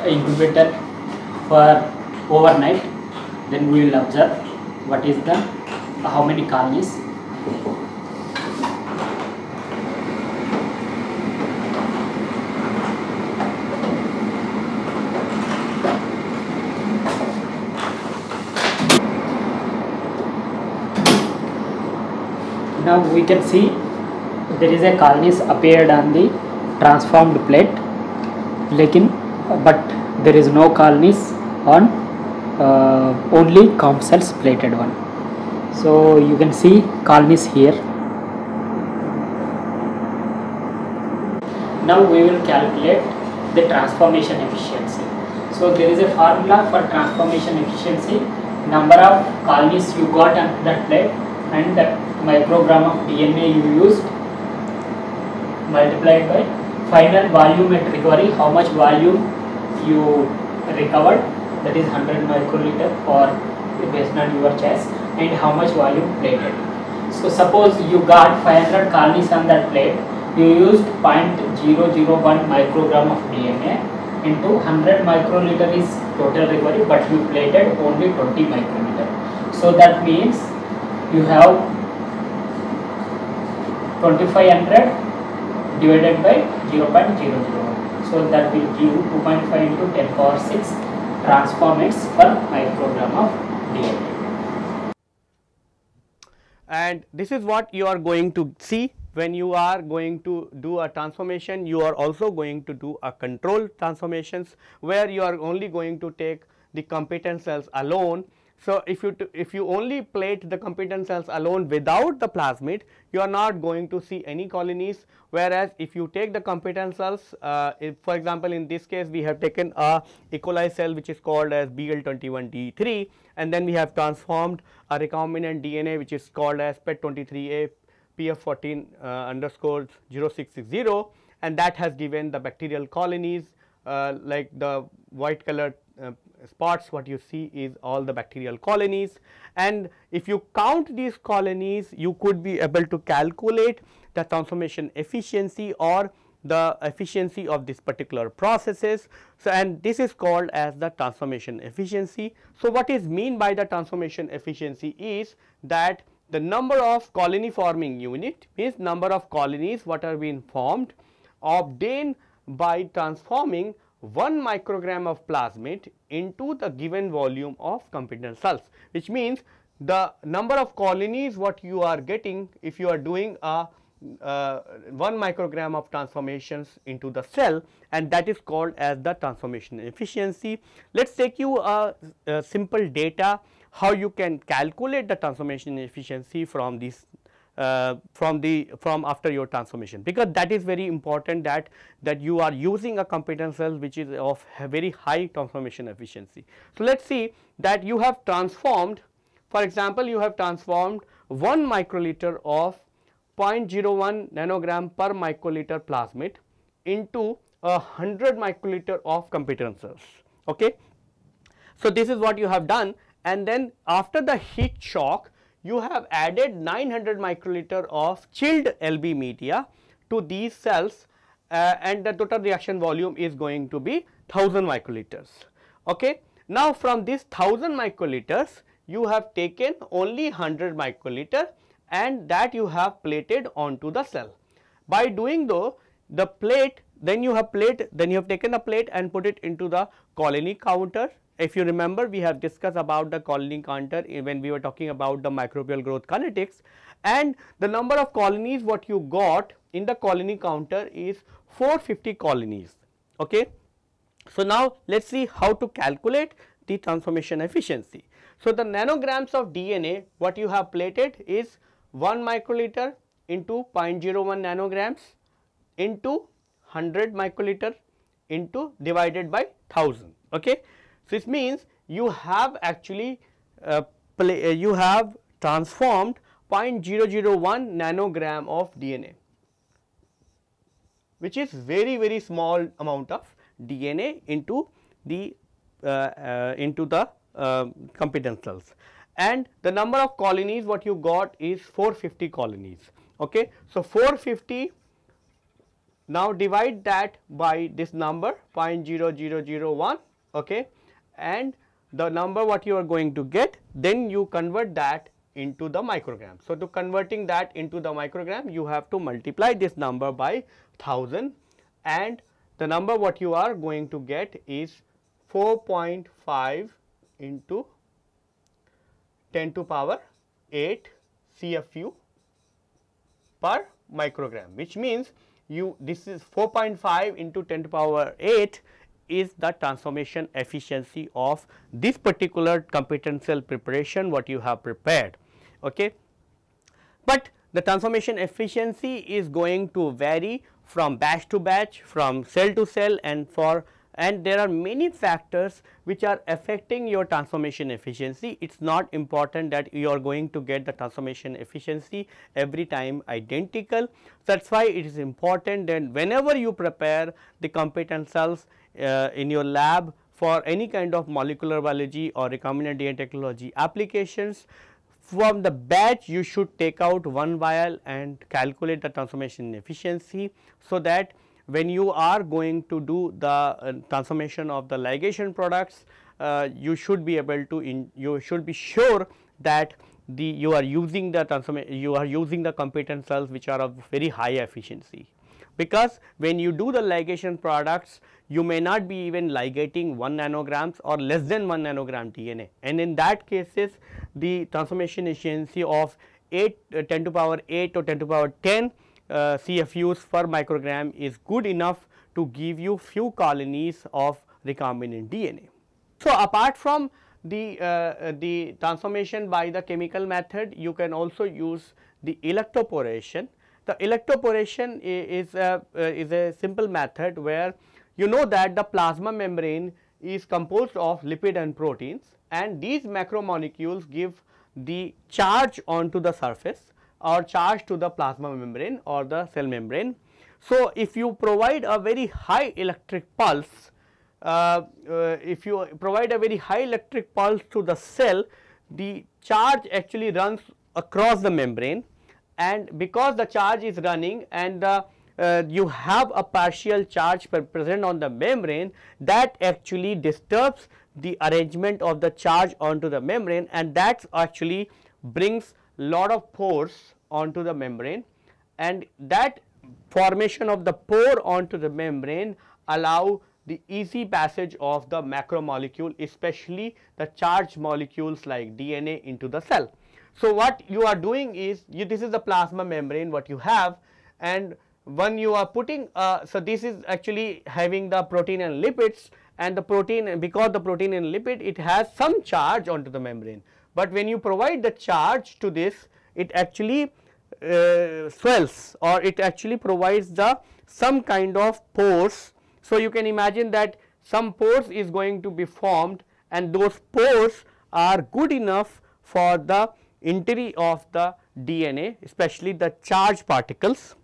incubator for overnight. Then we will observe what is the how many colonies. Now we can see there is a colonies appeared on the transformed plate lekin but there is no colonies on uh, only comp cells plated one. So you can see colonies here. Now we will calculate the transformation efficiency. So there is a formula for transformation efficiency. Number of colonies you got on that plate and the microgram of DNA you used multiplied by final volume at recovery how much volume you recovered that is 100 microliter or based on your choice and how much volume plated. So suppose you got 500 colonies on that plate you used 0.001 microgram of DNA into 100 microliter is total recovery but you plated only 20 microliter. So that means you have 2500 divided by 0.001 so that will give 2.5 into 10 power 6 transformates per microgram of DNA and this is what you are going to see when you are going to do a transformation. You are also going to do a control transformations where you are only going to take the competent cells alone. So, if you if you only plate the competent cells alone without the plasmid, you are not going to see any colonies. Whereas, if you take the competent cells, uh, for example, in this case we have taken a E. coli cell which is called as BL21D3 and then we have transformed a recombinant DNA which is called as PET23A PF14 uh, underscore 0660 and that has given the bacterial colonies uh, like the white colored uh, spots what you see is all the bacterial colonies and if you count these colonies you could be able to calculate the transformation efficiency or the efficiency of this particular processes. So, and this is called as the transformation efficiency. So, what is mean by the transformation efficiency is that the number of colony forming unit means number of colonies what are being formed obtained by transforming 1 microgram of plasmid into the given volume of competent cells which means the number of colonies what you are getting if you are doing a uh, 1 microgram of transformations into the cell and that is called as the transformation efficiency. Let us take you a, a simple data how you can calculate the transformation efficiency from this uh, from the from after your transformation because that is very important that that you are using a competent cell which is of very high transformation efficiency. So, let us see that you have transformed for example, you have transformed 1 microliter of 0.01 nanogram per microliter plasmid into a 100 microliter of competent cells. Okay. So, this is what you have done and then after the heat shock you have added 900 microliter of chilled LB media to these cells uh, and the total reaction volume is going to be 1000 microliters. Okay. Now, from this 1000 microliters you have taken only 100 microliter and that you have plated onto the cell. By doing though the plate then you have plate then you have taken a plate and put it into the colony counter if you remember we have discussed about the colony counter when we were talking about the microbial growth kinetics and the number of colonies what you got in the colony counter is 450 colonies. Okay. So, now let us see how to calculate the transformation efficiency. So, the nanograms of DNA what you have plated is 1 microliter into 0.01 nanograms into 100 microliter into divided by 1000. Okay. So, this means you have actually uh, play, uh, you have transformed 0.001 nanogram of DNA which is very very small amount of DNA into the uh, uh, into the uh, competent cells and the number of colonies what you got is 450 colonies. Okay? So 450 now divide that by this number 0.0001 okay? And the number what you are going to get then you convert that into the microgram. So, to converting that into the microgram you have to multiply this number by 1000 and the number what you are going to get is 4.5 into 10 to power 8 CFU per microgram which means you this is 4.5 into 10 to power 8 is the transformation efficiency of this particular competent cell preparation what you have prepared. Okay. But the transformation efficiency is going to vary from batch to batch, from cell to cell and for and there are many factors which are affecting your transformation efficiency. It is not important that you are going to get the transformation efficiency every time identical. That is why it is important that whenever you prepare the competent cells uh, in your lab for any kind of molecular biology or recombinant DNA technology applications, from the batch you should take out one vial and calculate the transformation efficiency so that when you are going to do the uh, transformation of the ligation products, uh, you should be able to in, you should be sure that the you are using the transformation you are using the competent cells which are of very high efficiency. Because when you do the ligation products you may not be even ligating 1 nanograms or less than 1 nanogram DNA and in that cases the transformation efficiency of 8 uh, 10 to power 8 or 10 to power 10 uh, CFUs per microgram is good enough to give you few colonies of recombinant DNA. So, apart from the, uh, the transformation by the chemical method, you can also use the electroporation. The electroporation is a, uh, is a simple method where you know that the plasma membrane is composed of lipid and proteins and these macromolecules give the charge onto the surface or charge to the plasma membrane or the cell membrane. So, if you provide a very high electric pulse, uh, uh, if you provide a very high electric pulse to the cell, the charge actually runs across the membrane and because the charge is running and the uh, you have a partial charge present on the membrane that actually disturbs the arrangement of the charge onto the membrane and that actually brings lot of pores onto the membrane and that formation of the pore onto the membrane allow the easy passage of the macromolecule especially the charged molecules like DNA into the cell. So, what you are doing is you, this is the plasma membrane what you have and when you are putting uh, so this is actually having the protein and lipids and the protein because the protein and lipid it has some charge onto the membrane but when you provide the charge to this it actually uh, swells or it actually provides the some kind of pores. So, you can imagine that some pores is going to be formed and those pores are good enough for the entry of the DNA especially the charged particles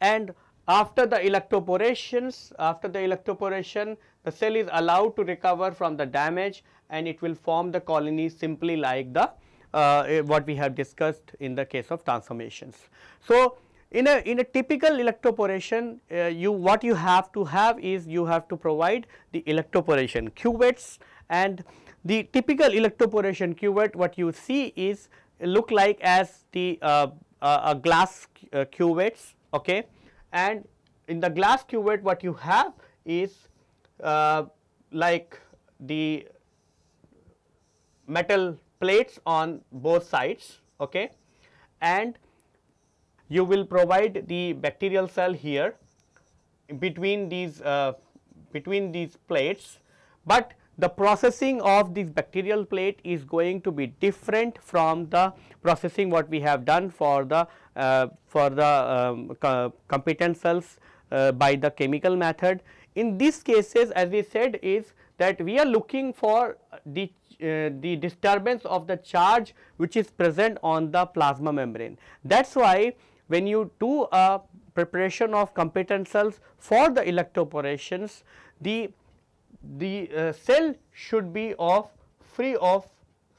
and after the electroporations after the electroporation the cell is allowed to recover from the damage and it will form the colonies simply like the what we have discussed in the case of transformations. So, in a in a typical electroporation uh, you what you have to have is you have to provide the electroporation cuvettes and the typical electroporation cuvette what you see is look like as the uh, uh, a glass uh, cuvettes okay and in the glass cuvette what you have is uh, like the metal plates on both sides okay and you will provide the bacterial cell here between these uh, between these plates but the processing of this bacterial plate is going to be different from the processing what we have done for the uh, for the um, co competent cells uh, by the chemical method. In these cases as we said is that we are looking for the uh, the disturbance of the charge which is present on the plasma membrane. That is why when you do a preparation of competent cells for the electroporations, the, the uh, cell should be of free of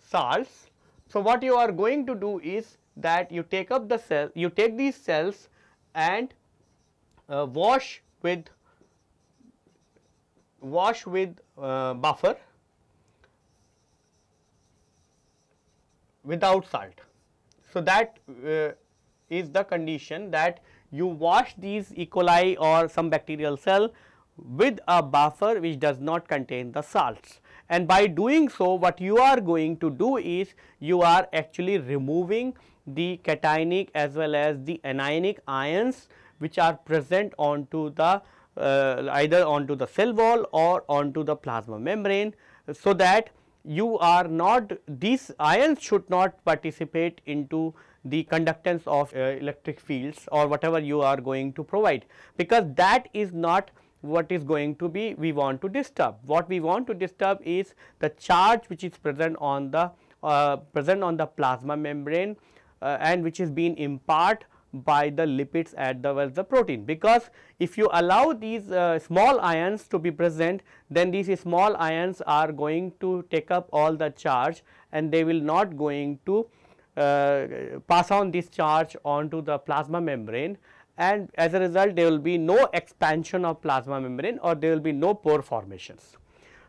salts. So, what you are going to do is that you take up the cell, you take these cells and uh, wash with wash with uh, buffer without salt. So, that uh, is the condition that you wash these E. coli or some bacterial cell with a buffer which does not contain the salts and by doing so what you are going to do is you are actually removing the cationic as well as the anionic ions which are present onto the uh, either onto the cell wall or onto the plasma membrane. So, that you are not these ions should not participate into the conductance of uh, electric fields or whatever you are going to provide because that is not what is going to be we want to disturb. What we want to disturb is the charge which is present on the uh, present on the plasma membrane uh, and which is being impart by the lipids at the well the protein. Because if you allow these uh, small ions to be present then these small ions are going to take up all the charge and they will not going to uh, pass on this charge onto the plasma membrane. And as a result there will be no expansion of plasma membrane or there will be no pore formations.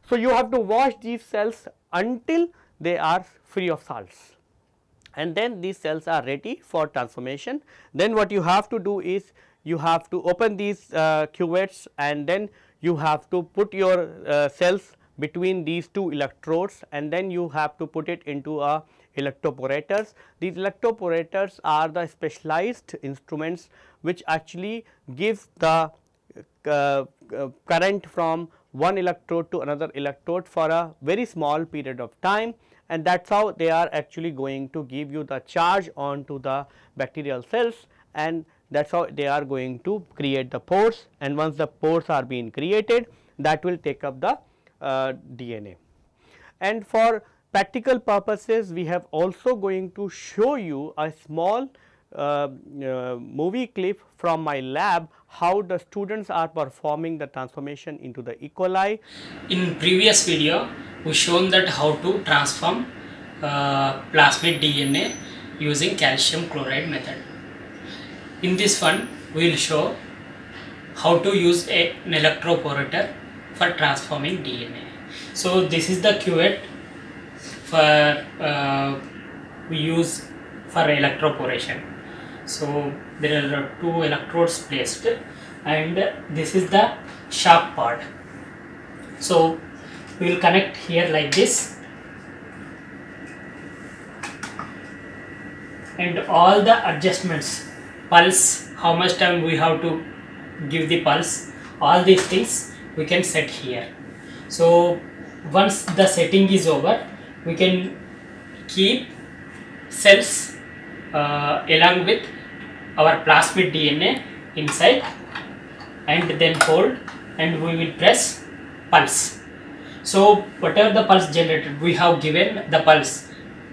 So, you have to wash these cells until they are free of salts and then these cells are ready for transformation. Then what you have to do is you have to open these uh, cuvettes and then you have to put your uh, cells between these two electrodes and then you have to put it into a electroporators. These electroporators are the specialized instruments which actually give the uh, uh, current from one electrode to another electrode for a very small period of time and that is how they are actually going to give you the charge onto the bacterial cells and that is how they are going to create the pores and once the pores are being created that will take up the uh, DNA. And for practical purposes we have also going to show you a small uh, uh, movie clip from my lab how the students are performing the transformation into the E. coli. In previous video we shown that how to transform uh, plasmid DNA using calcium chloride method. In this one we will show how to use a, an electroporator for transforming DNA. So this is the cuvette for uh, we use for electroporation. So there are two electrodes placed and this is the sharp part. So we will connect here like this and all the adjustments pulse how much time we have to give the pulse all these things we can set here so once the setting is over we can keep cells uh, along with our plasmid DNA inside and then hold and we will press pulse so whatever the pulse generated, we have given the pulse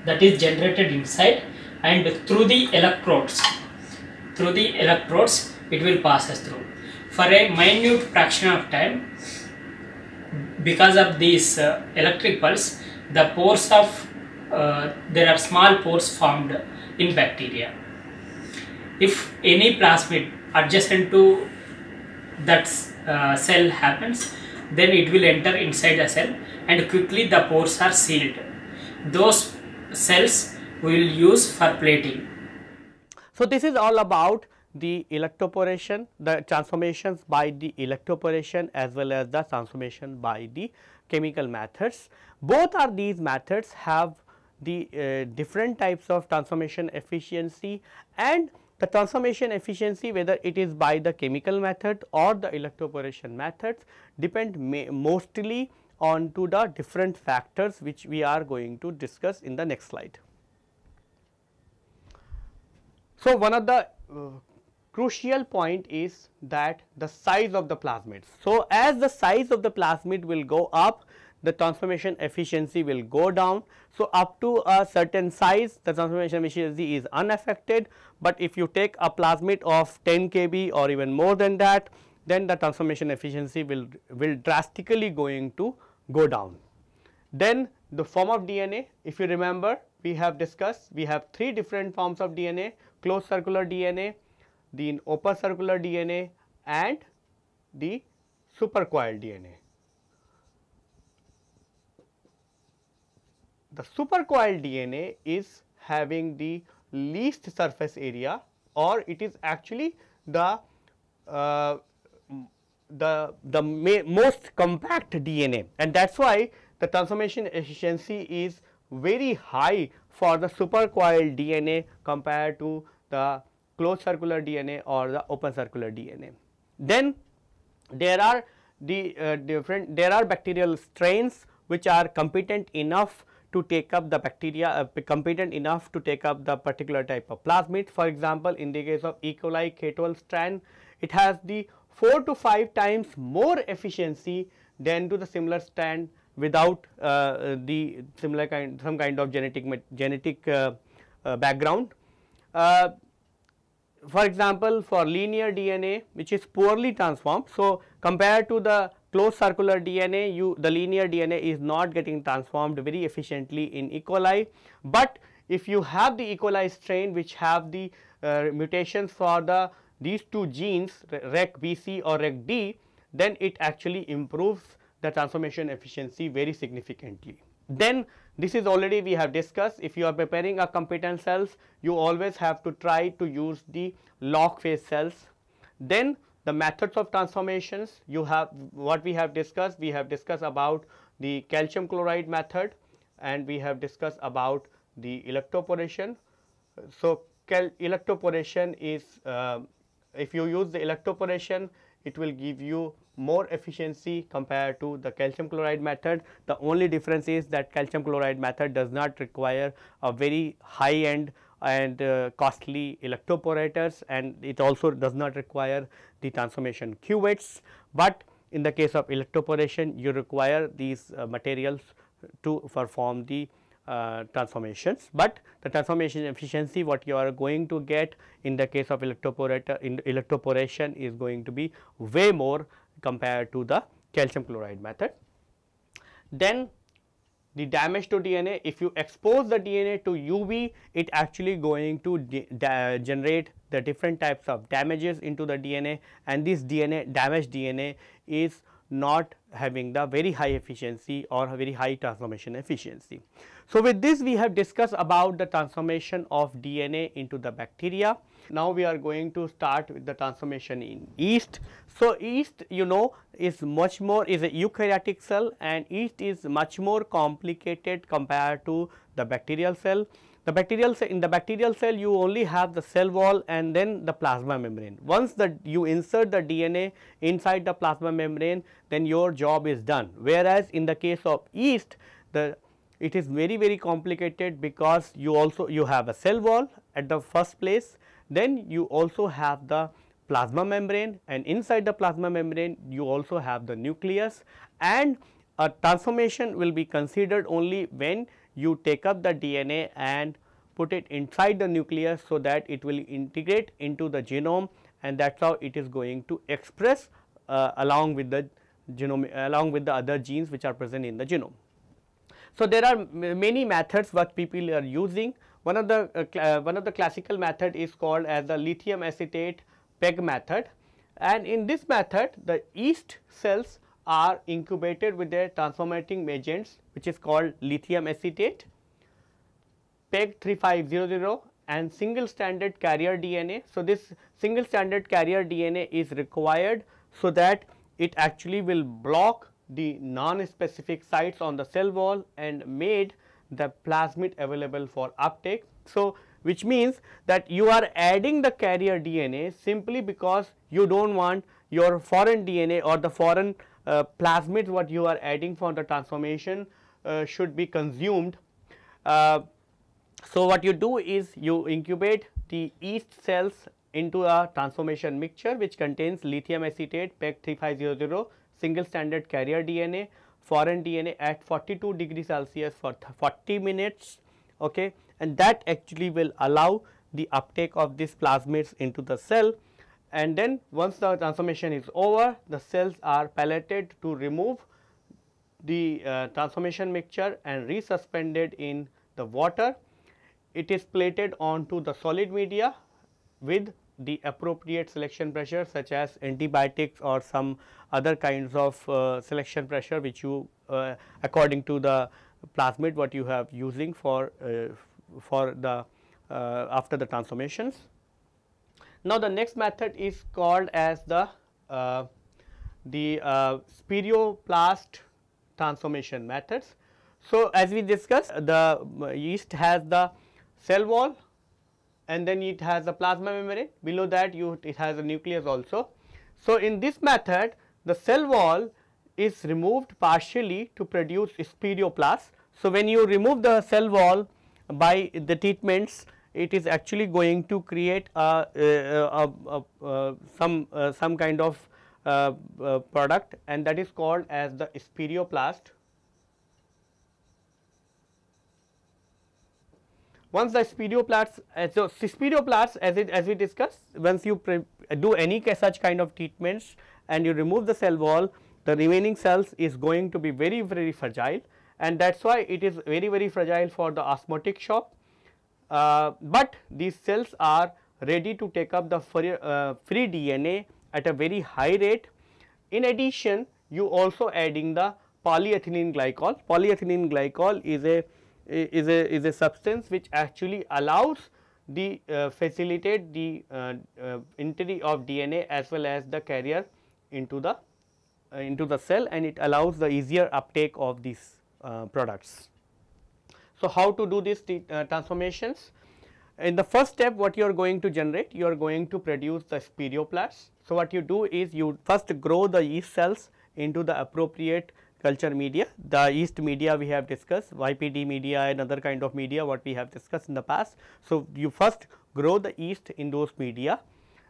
that is generated inside and through the electrodes, through the electrodes it will pass us through. For a minute fraction of time, because of this uh, electric pulse, the pores of, uh, there are small pores formed in bacteria. If any plasmid adjacent to that uh, cell happens, then it will enter inside the cell and quickly the pores are sealed. Those cells we will use for plating. So, this is all about the electroporation, the transformations by the electroporation as well as the transformation by the chemical methods. Both are these methods have the uh, different types of transformation efficiency and the transformation efficiency whether it is by the chemical method or the electroporation methods depend mostly on to the different factors which we are going to discuss in the next slide. So, one of the uh, crucial point is that the size of the plasmids. So, as the size of the plasmid will go up the transformation efficiency will go down. So, up to a certain size the transformation efficiency is unaffected, but if you take a plasmid of 10 kb or even more than that then the transformation efficiency will, will drastically going to go down. Then the form of DNA if you remember we have discussed we have three different forms of DNA closed circular DNA, the open circular DNA and the supercoiled DNA. The supercoiled DNA is having the least surface area or it is actually the uh, the the most compact DNA and that is why the transformation efficiency is very high for the supercoiled DNA compared to the closed circular DNA or the open circular DNA. Then there are the uh, different there are bacterial strains which are competent enough to take up the bacteria uh, competent enough to take up the particular type of plasmid. For example, in the case of E. coli K12 strand, it has the 4 to 5 times more efficiency than to the similar strand without uh, the similar kind some kind of genetic genetic uh, uh, background. Uh, for example, for linear DNA which is poorly transformed. So, compared to the closed circular DNA you the linear DNA is not getting transformed very efficiently in E. coli, but if you have the E. coli strain which have the uh, mutations for the these two genes REC BC or REC D then it actually improves the transformation efficiency very significantly. Then this is already we have discussed if you are preparing a competent cells you always have to try to use the log phase cells. Then the methods of transformations you have what we have discussed we have discussed about the calcium chloride method and we have discussed about the electroporation. So, electroporation is uh, if you use the electroporation it will give you more efficiency compared to the calcium chloride method. The only difference is that calcium chloride method does not require a very high end and uh, costly electroporators and it also does not require the transformation cuvettes, but in the case of electroporation you require these uh, materials to perform the uh, transformations, but the transformation efficiency what you are going to get in the case of electroporator in electroporation is going to be way more compared to the calcium chloride method. Then the damage to DNA if you expose the DNA to UV it actually going to generate the different types of damages into the DNA and this DNA damaged DNA is not having the very high efficiency or very high transformation efficiency. So, with this we have discussed about the transformation of DNA into the bacteria. Now, we are going to start with the transformation in yeast. So, yeast you know is much more is a eukaryotic cell and yeast is much more complicated compared to the bacterial cell. The bacterial cell in the bacterial cell you only have the cell wall and then the plasma membrane. Once that you insert the DNA inside the plasma membrane then your job is done. Whereas, in the case of yeast the it is very very complicated because you also you have a cell wall at the first place then you also have the plasma membrane and inside the plasma membrane you also have the nucleus and a transformation will be considered only when you take up the DNA and put it inside the nucleus so that it will integrate into the genome and that is how it is going to express uh, along with the genome along with the other genes which are present in the genome. So, there are many methods what people are using one of the uh, uh, one of the classical method is called as the lithium acetate PEG method and in this method the yeast cells are incubated with their transformating agents which is called lithium acetate, PEG 3500 and single stranded carrier DNA. So, this single stranded carrier DNA is required so that it actually will block the non-specific sites on the cell wall and made the plasmid available for uptake. So, which means that you are adding the carrier DNA simply because you do not want your foreign DNA or the foreign uh, plasmids what you are adding for the transformation uh, should be consumed. Uh, so, what you do is you incubate the yeast cells into a transformation mixture which contains lithium acetate PEG 3500 single stranded carrier DNA foreign DNA at 42 degree Celsius for 40 minutes okay and that actually will allow the uptake of these plasmids into the cell and then once the transformation is over the cells are pelleted to remove the uh, transformation mixture and resuspended in the water. It is plated onto the solid media with the appropriate selection pressure such as antibiotics or some other kinds of uh, selection pressure which you uh, according to the plasmid what you have using for uh, for the uh, after the transformations. Now, the next method is called as the uh, the spiroplast transformation methods. So, as we discussed the yeast has the cell wall and then it has a plasma membrane below that you it has a nucleus also. So, in this method the cell wall is removed partially to produce spiroplast. So, when you remove the cell wall by the treatments it is actually going to create a, a, a, some uh, some kind of uh, uh, product and that is called as the spiroplast. Once the spiroplasts, uh, so spiroplasts as it as we discussed, once you do any such kind of treatments and you remove the cell wall, the remaining cells is going to be very very fragile and that is why it is very very fragile for the osmotic shock uh, but these cells are ready to take up the free, uh, free DNA at a very high rate. In addition, you also adding the polyethylene glycol. Polyethylene glycol is a is a is a substance which actually allows the uh, facilitate the uh, uh, entry of DNA as well as the carrier into the uh, into the cell and it allows the easier uptake of these products. So, how to do these uh, transformations? In the first step what you are going to generate, you are going to produce the spiroplasts. So, what you do is you first grow the yeast cells into the appropriate culture media. The yeast media we have discussed, YPD media and other kind of media what we have discussed in the past. So, you first grow the yeast in those media.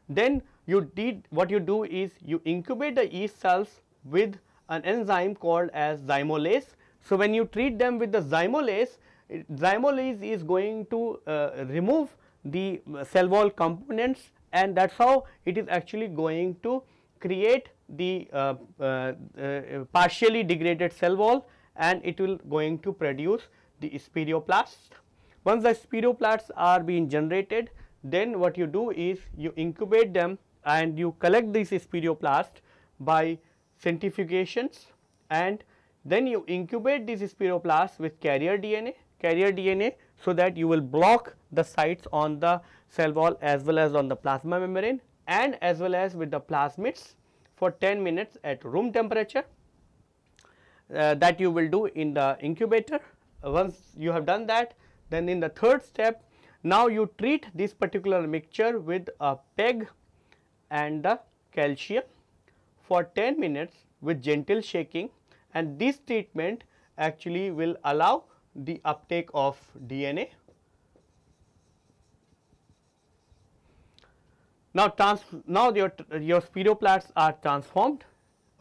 Then you did what you do is you incubate the yeast cells with an enzyme called as zymolase. So, when you treat them with the zymolase, zymolase is going to uh, remove the cell wall components and that is how it is actually going to create the uh, uh, uh, partially degraded cell wall and it will going to produce the spiroplasts. Once the spiroplasts are being generated then what you do is you incubate them and you collect these spiroplasts by centrifugations and then you incubate these spiroplasts with carrier DNA carrier DNA so that you will block the sites on the cell wall as well as on the plasma membrane and as well as with the plasmids for 10 minutes at room temperature uh, that you will do in the incubator. Once you have done that then in the third step now you treat this particular mixture with a PEG and the calcium for 10 minutes with gentle shaking and this treatment actually will allow the uptake of DNA. Now, trans now your your spiroplasts are transformed,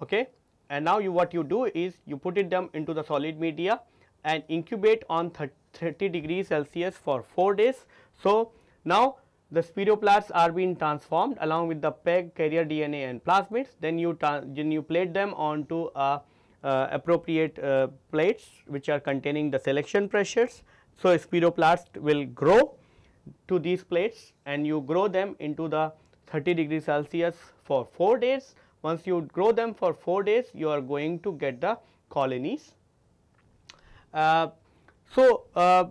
okay, and now you what you do is you put it them into the solid media and incubate on 30 degrees Celsius for 4 days. So, now the spiroplasts are being transformed along with the PEG carrier DNA and plasmids then you then you plate them onto a uh, appropriate uh, plates which are containing the selection pressures. So, spiroplast will grow to these plates and you grow them into the 30 degree Celsius for 4 days. Once you grow them for 4 days you are going to get the colonies. Uh, so, uh,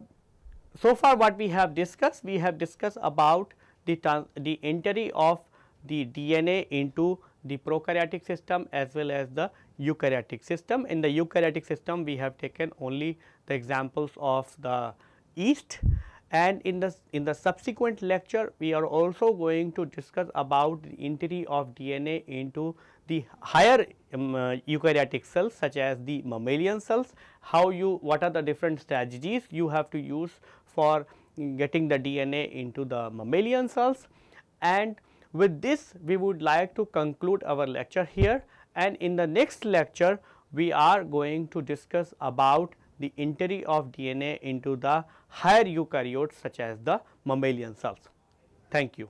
so far what we have discussed, we have discussed about the, the entry of the DNA into the prokaryotic system as well as the eukaryotic system. In the eukaryotic system we have taken only the examples of the yeast and in the in the subsequent lecture we are also going to discuss about the entry of DNA into the higher um, uh, eukaryotic cells such as the mammalian cells, how you what are the different strategies you have to use for getting the DNA into the mammalian cells? And with this we would like to conclude our lecture here. And in the next lecture we are going to discuss about the entry of DNA into the higher eukaryotes such as the mammalian cells. Thank you.